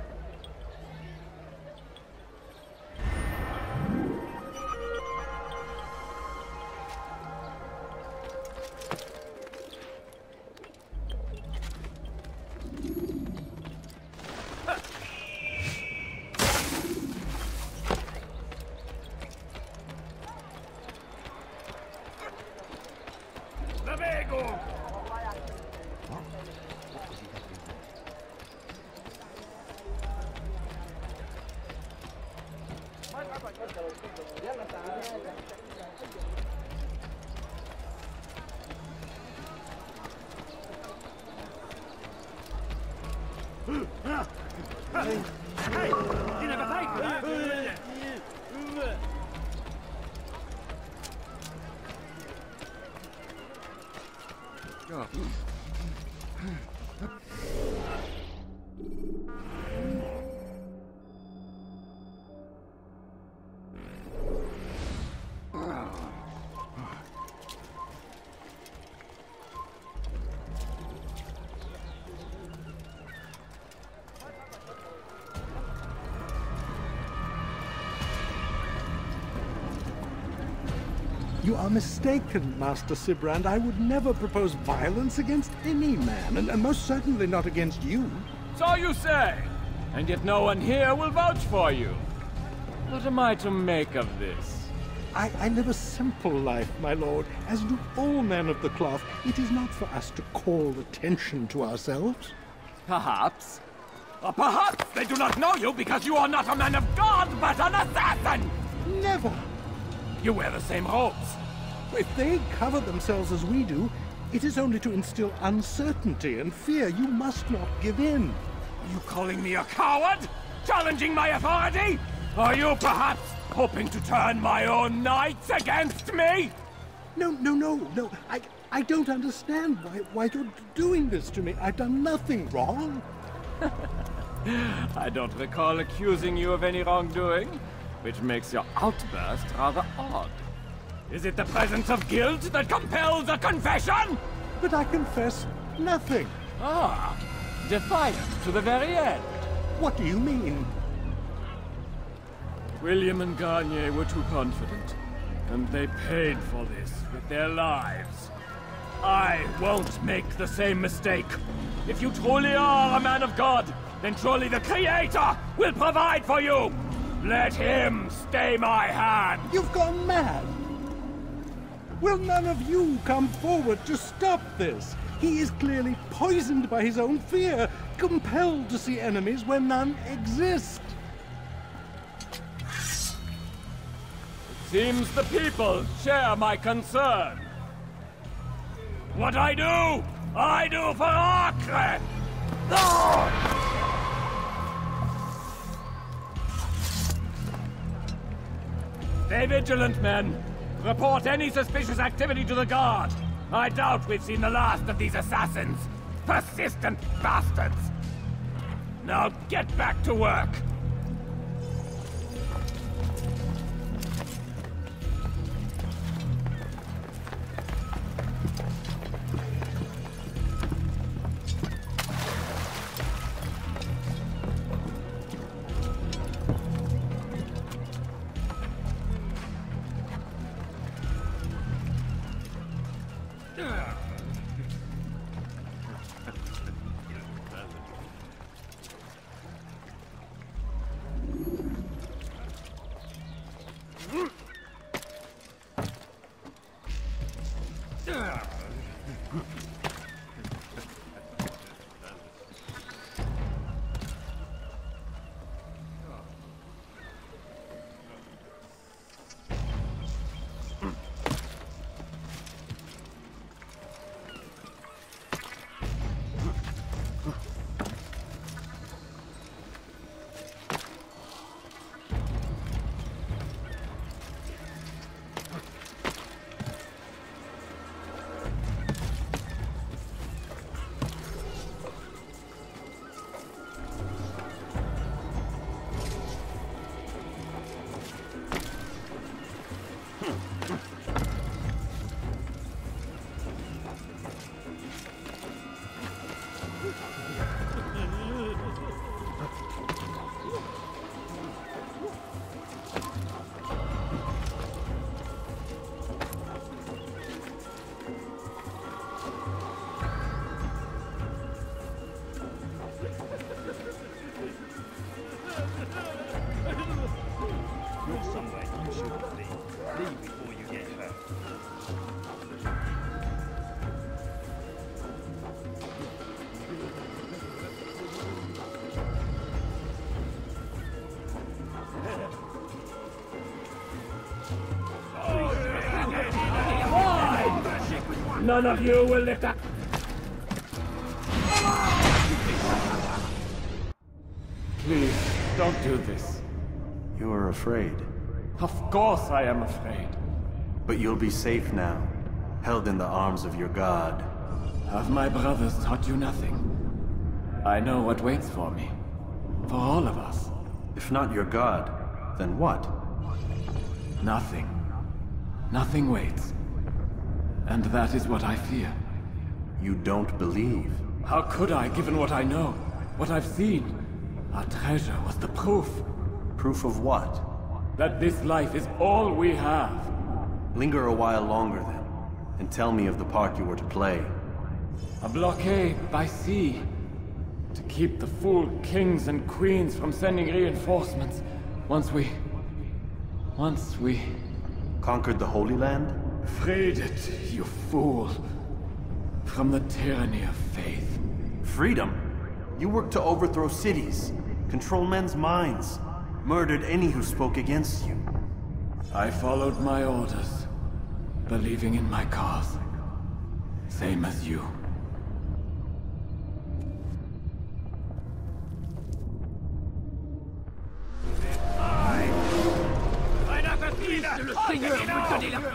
Mistaken, Master Sibrand. I would never propose violence against any man, and, and most certainly not against you. So you say, and yet no one here will vouch for you. What am I to make of this? I, I live a simple life, my lord, as do all men of the cloth. It is not for us to call attention to ourselves. Perhaps. Or perhaps they do not know you because you are not a man of God, but an assassin! Never! You wear the same robes. If they cover themselves as we do, it is only to instill uncertainty and fear. You must not give in. Are You calling me a coward? Challenging my authority? Are you perhaps hoping to turn my own knights against me? No, no, no, no. I, I don't understand why, why you're doing this to me. I've done nothing wrong. I don't recall accusing you of any wrongdoing, which makes your outburst rather odd. Is it the presence of guilt that compels a confession? But I confess nothing. Ah, defiant to the very end. What do you mean? William and Garnier were too confident, and they paid for this with their lives. I won't make the same mistake. If you truly are a man of God, then surely the Creator will provide for you! Let him stay my hand! You've gone mad! Will none of you come forward to stop this? He is clearly poisoned by his own fear, compelled to see enemies where none exist. It seems the people share my concern. What I do, I do for Acre! Stay vigilant, men. Report any suspicious activity to the guard. I doubt we've seen the last of these assassins. Persistent bastards. Now get back to work. None of you will lift a... Please, don't do this. You are afraid. Of course I am afraid. But you'll be safe now, held in the arms of your god. Have my brothers taught you nothing? I know what waits for me. For all of us. If not your god, then what? Nothing. Nothing waits. And that is what I fear. You don't believe? How could I, given what I know? What I've seen? Our treasure was the proof. Proof of what? That this life is all we have. Linger a while longer then, and tell me of the part you were to play. A blockade by sea. To keep the fool kings and queens from sending reinforcements. Once we... Once we... Conquered the Holy Land? Freed it, you fool. From the tyranny of faith. Freedom? You worked to overthrow cities, control men's minds, murdered any who spoke against you. I followed my orders, believing in my cause. Same as you. Le Seigneur me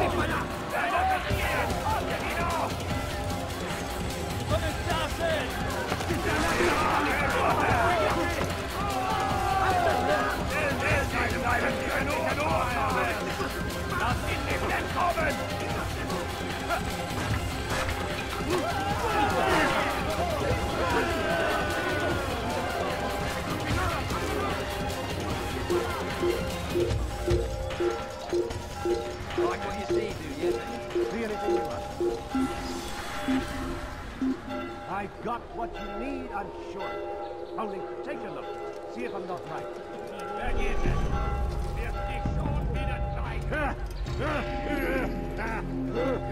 I've got what you need, I'm sure. Only take a look. See if I'm not right. everything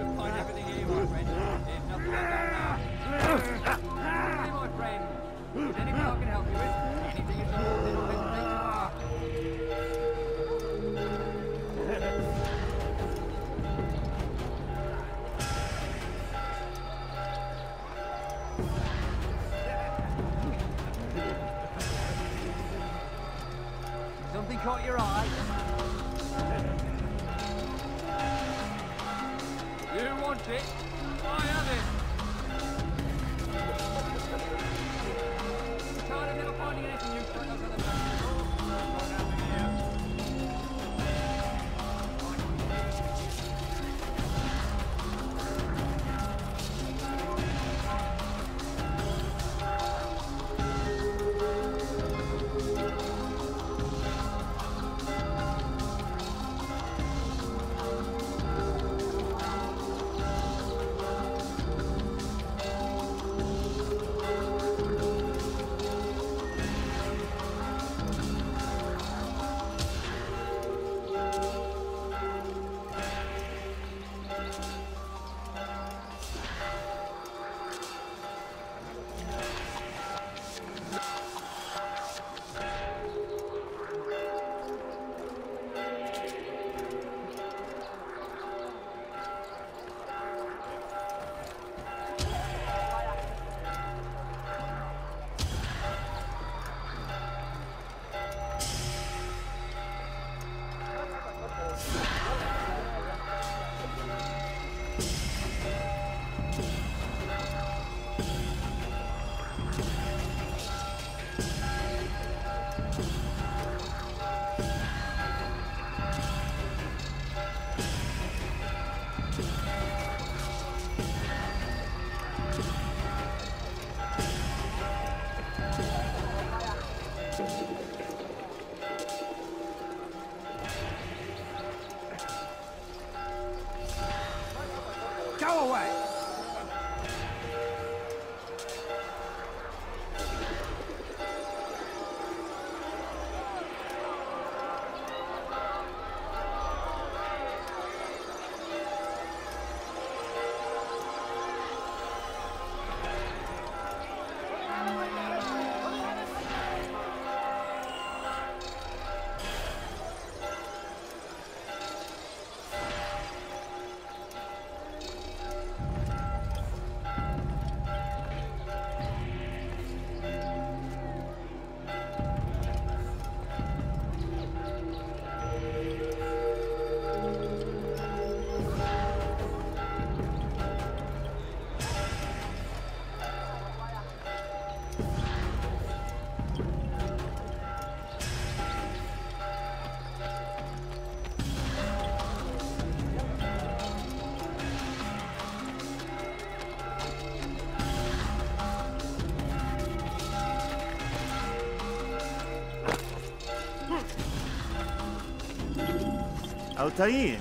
Altair,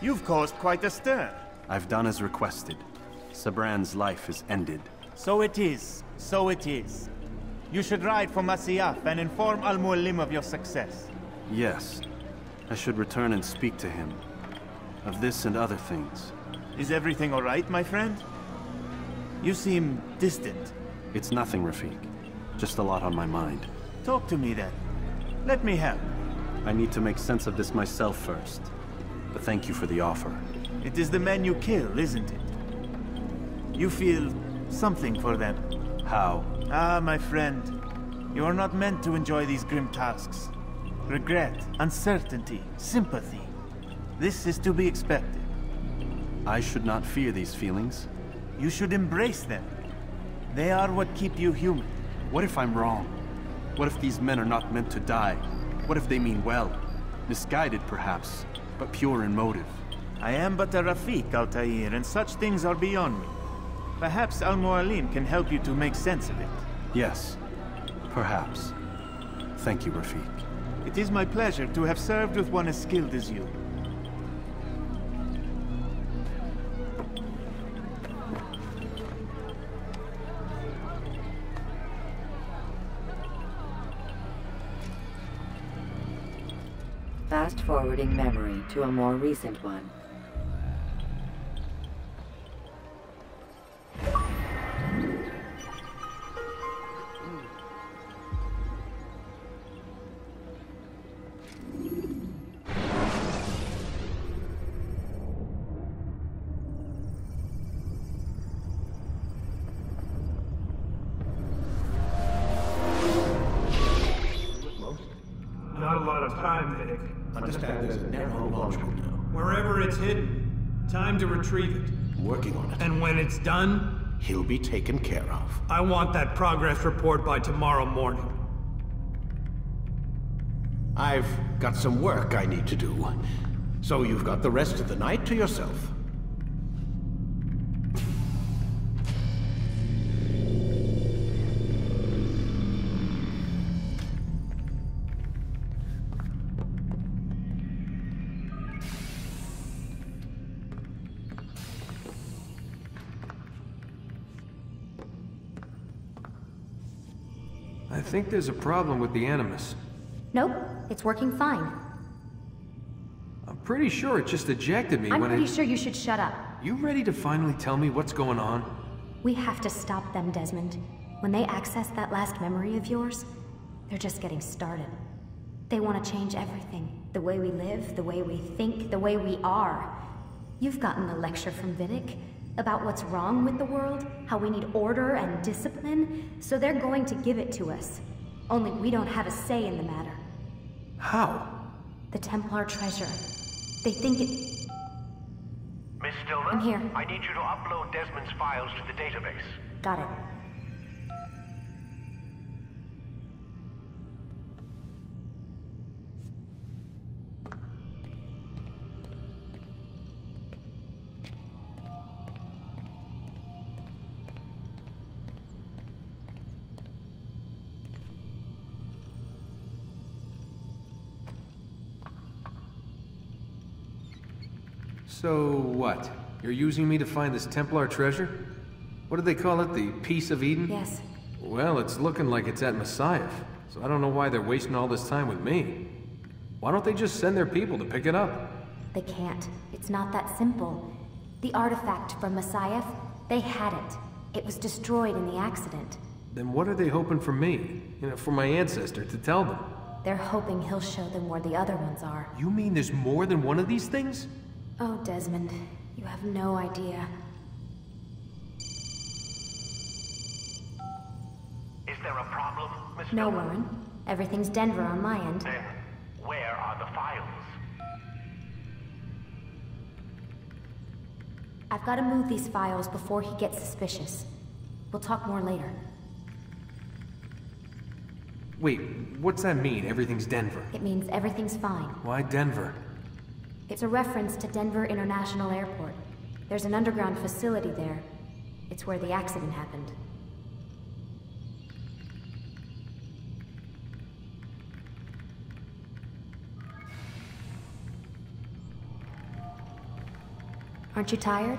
you've caused quite a stir. I've done as requested. Sibrand's life is ended. So it is. So it is. You should ride for Masyaf and inform Al-Mu'allim of your success. Yes. I should return and speak to him. Of this and other things. Is everything all right, my friend? You seem distant. It's nothing, Rafik. Just a lot on my mind. Talk to me then. Let me help. I need to make sense of this myself first. But thank you for the offer. It is the men you kill, isn't it? You feel something for them. How? Ah, my friend. You are not meant to enjoy these grim tasks. Regret, uncertainty, sympathy. This is to be expected. I should not fear these feelings. You should embrace them. They are what keep you human. What if I'm wrong? What if these men are not meant to die? What if they mean well? Misguided, perhaps, but pure in motive. I am but a Rafik, Altair, and such things are beyond me. Perhaps Al-Mualim can help you to make sense of it. Yes, perhaps. Thank you, Rafik. It is my pleasure to have served with one as skilled as you. Fast forwarding memory to a more recent one. Retrieve it. Working on it. And when it's done, He'll be taken care of. I want that progress report by tomorrow morning. I've got some work I need to do. So you've got the rest of the night to yourself. Think there's a problem with the Animus. Nope, it's working fine. I'm pretty sure it just ejected me I'm when pretty it... sure you should shut up. You ready to finally tell me what's going on? We have to stop them, Desmond. When they access that last memory of yours, they're just getting started. They want to change everything. The way we live, the way we think, the way we are. You've gotten a lecture from Vidic about what's wrong with the world, how we need order and discipline, so they're going to give it to us. Only we don't have a say in the matter. How? The Templar treasure. They think it... Miss Stillman? I'm here. I need you to upload Desmond's files to the database. Got it. So what? You're using me to find this Templar treasure? What do they call it? The Piece of Eden? Yes. Well, it's looking like it's at Masyaf, so I don't know why they're wasting all this time with me. Why don't they just send their people to pick it up? They can't. It's not that simple. The artifact from Masyaf, they had it. It was destroyed in the accident. Then what are they hoping for me? You know, for my ancestor to tell them? They're hoping he'll show them where the other ones are. You mean there's more than one of these things? Oh, Desmond, you have no idea. Is there a problem, Miss No, Stillman? Warren. Everything's Denver on my end. Then, where are the files? I've got to move these files before he gets suspicious. We'll talk more later. Wait, what's that mean? Everything's Denver. It means everything's fine. Why Denver? It's a reference to Denver International Airport. There's an underground facility there. It's where the accident happened. Aren't you tired?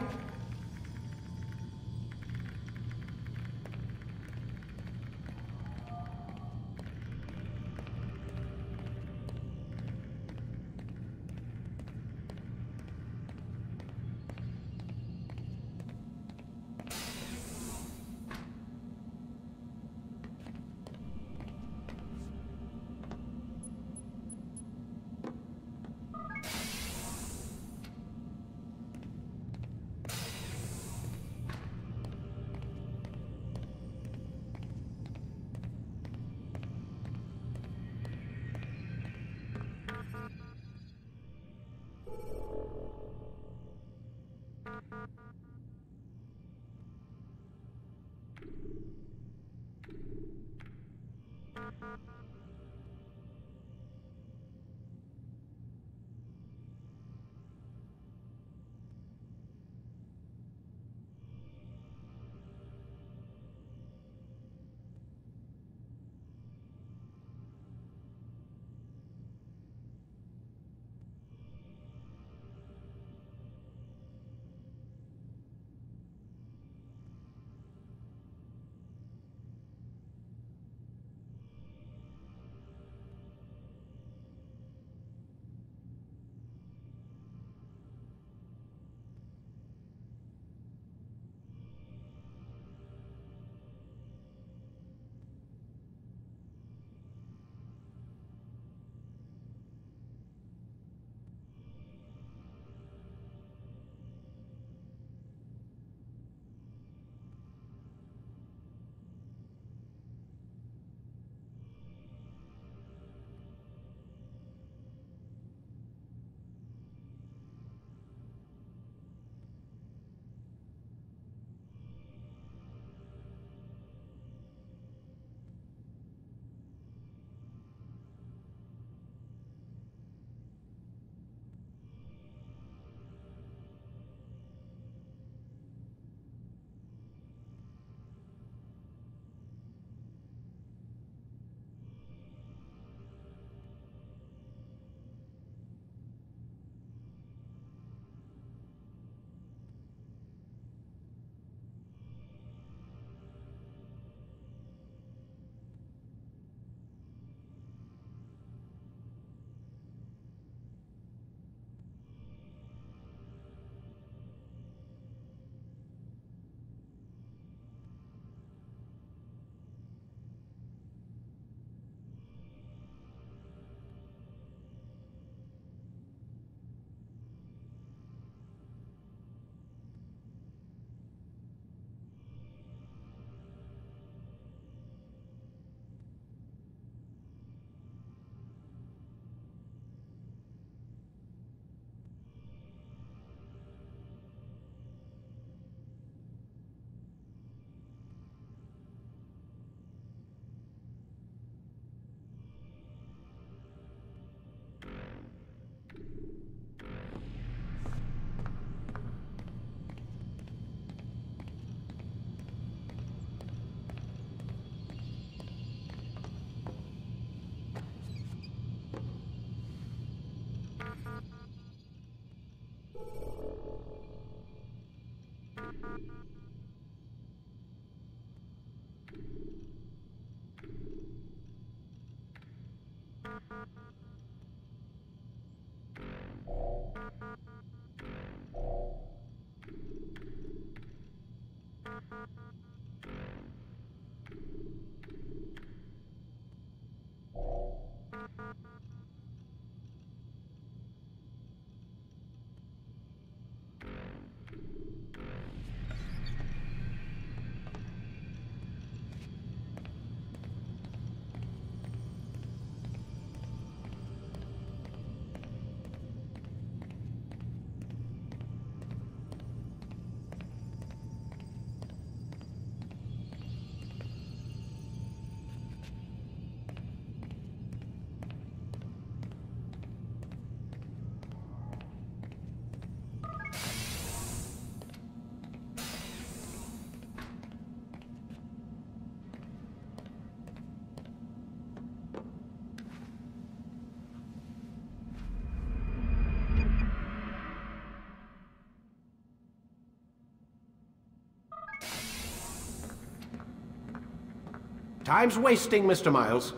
Time's wasting, Mr. Miles.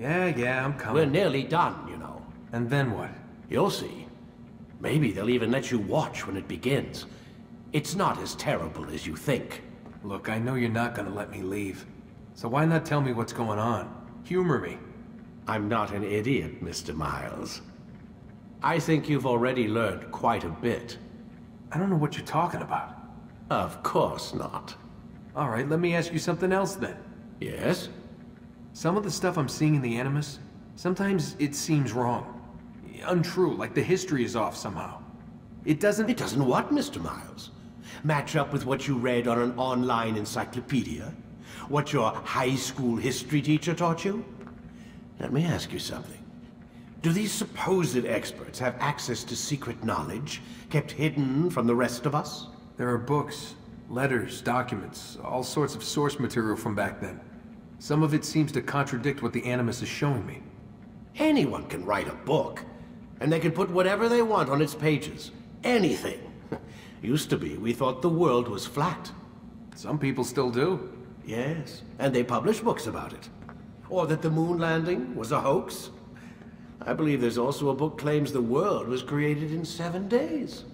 Yeah, yeah, I'm coming. We're nearly done, you know. And then what? You'll see. Maybe they'll even let you watch when it begins. It's not as terrible as you think. Look, I know you're not gonna let me leave. So why not tell me what's going on? Humor me. I'm not an idiot, Mr. Miles. I think you've already learned quite a bit. I don't know what you're talking about. Of course not. All right, let me ask you something else then. Yes? Some of the stuff I'm seeing in the Animus, sometimes it seems wrong. Untrue, like the history is off somehow. It doesn't... It doesn't what, Mr. Miles? Match up with what you read on an online encyclopedia? What your high school history teacher taught you? Let me ask you something. Do these supposed experts have access to secret knowledge kept hidden from the rest of us? There are books, letters, documents, all sorts of source material from back then. Some of it seems to contradict what the Animus is showing me. Anyone can write a book, and they can put whatever they want on its pages. Anything. Used to be, we thought the world was flat. Some people still do. Yes, and they publish books about it. Or that the moon landing was a hoax. I believe there's also a book claims the world was created in seven days.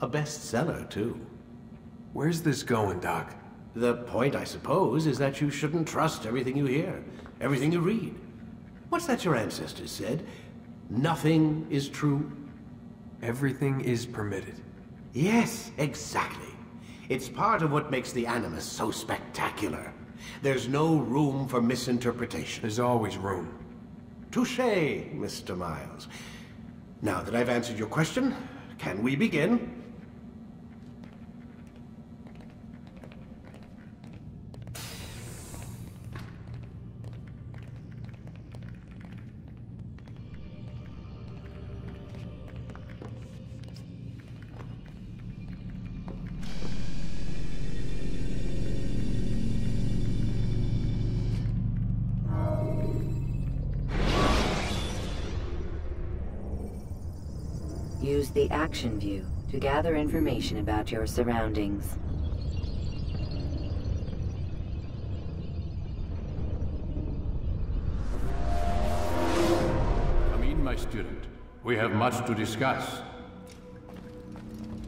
A bestseller, too. Where's this going, Doc? The point, I suppose, is that you shouldn't trust everything you hear, everything you read. What's that your ancestors said? Nothing is true? Everything is permitted. Yes, exactly. It's part of what makes the Animus so spectacular. There's no room for misinterpretation. There's always room. Touché, Mr. Miles. Now that I've answered your question, can we begin? Action view to gather information about your surroundings. Come in, my student. We have much to discuss.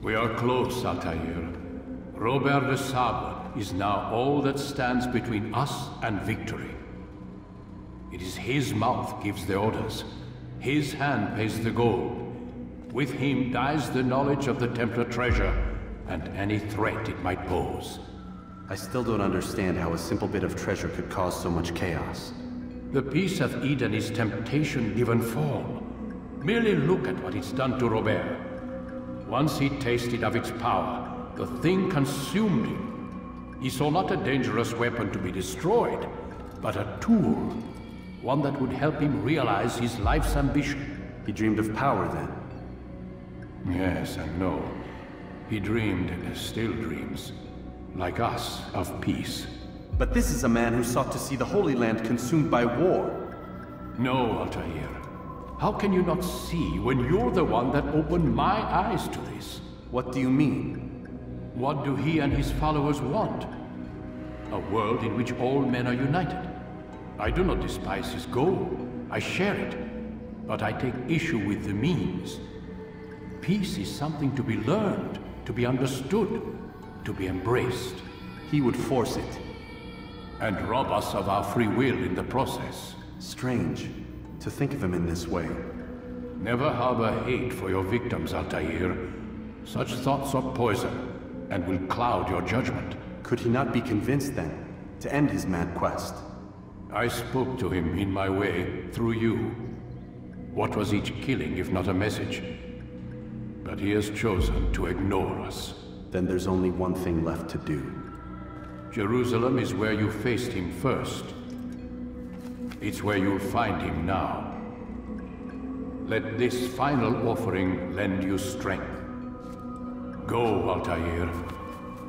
We are close, Altair. Robert de Sable is now all that stands between us and victory. It is his mouth gives the orders. His hand pays the gold. With him dies the knowledge of the Templar treasure and any threat it might pose. I still don't understand how a simple bit of treasure could cause so much chaos. The Piece of Eden is temptation given form. Merely look at what it's done to Robert. Once he tasted of its power, the thing consumed him. He saw not a dangerous weapon to be destroyed, but a tool. One that would help him realize his life's ambition. He dreamed of power then? Yes and no. He dreamed, still dreams, like us, of peace. But this is a man who sought to see the Holy Land consumed by war. No, Altair. How can you not see when you're the one that opened my eyes to this? What do you mean? What do he and his followers want? A world in which all men are united. I do not despise his goal. I share it. But I take issue with the means. Peace is something to be learned, to be understood, to be embraced. He would force it. And rob us of our free will in the process. Strange, to think of him in this way. Never harbor hate for your victims, Altair. Such thoughts are poison, and will cloud your judgment. Could he not be convinced, then, to end his mad quest? I spoke to him in my way, through you. What was each killing if not a message? But he has chosen to ignore us. Then there's only one thing left to do. Jerusalem is where you faced him first. It's where you'll find him now. Let this final offering lend you strength. Go, Altair.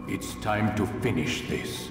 It's time to finish this.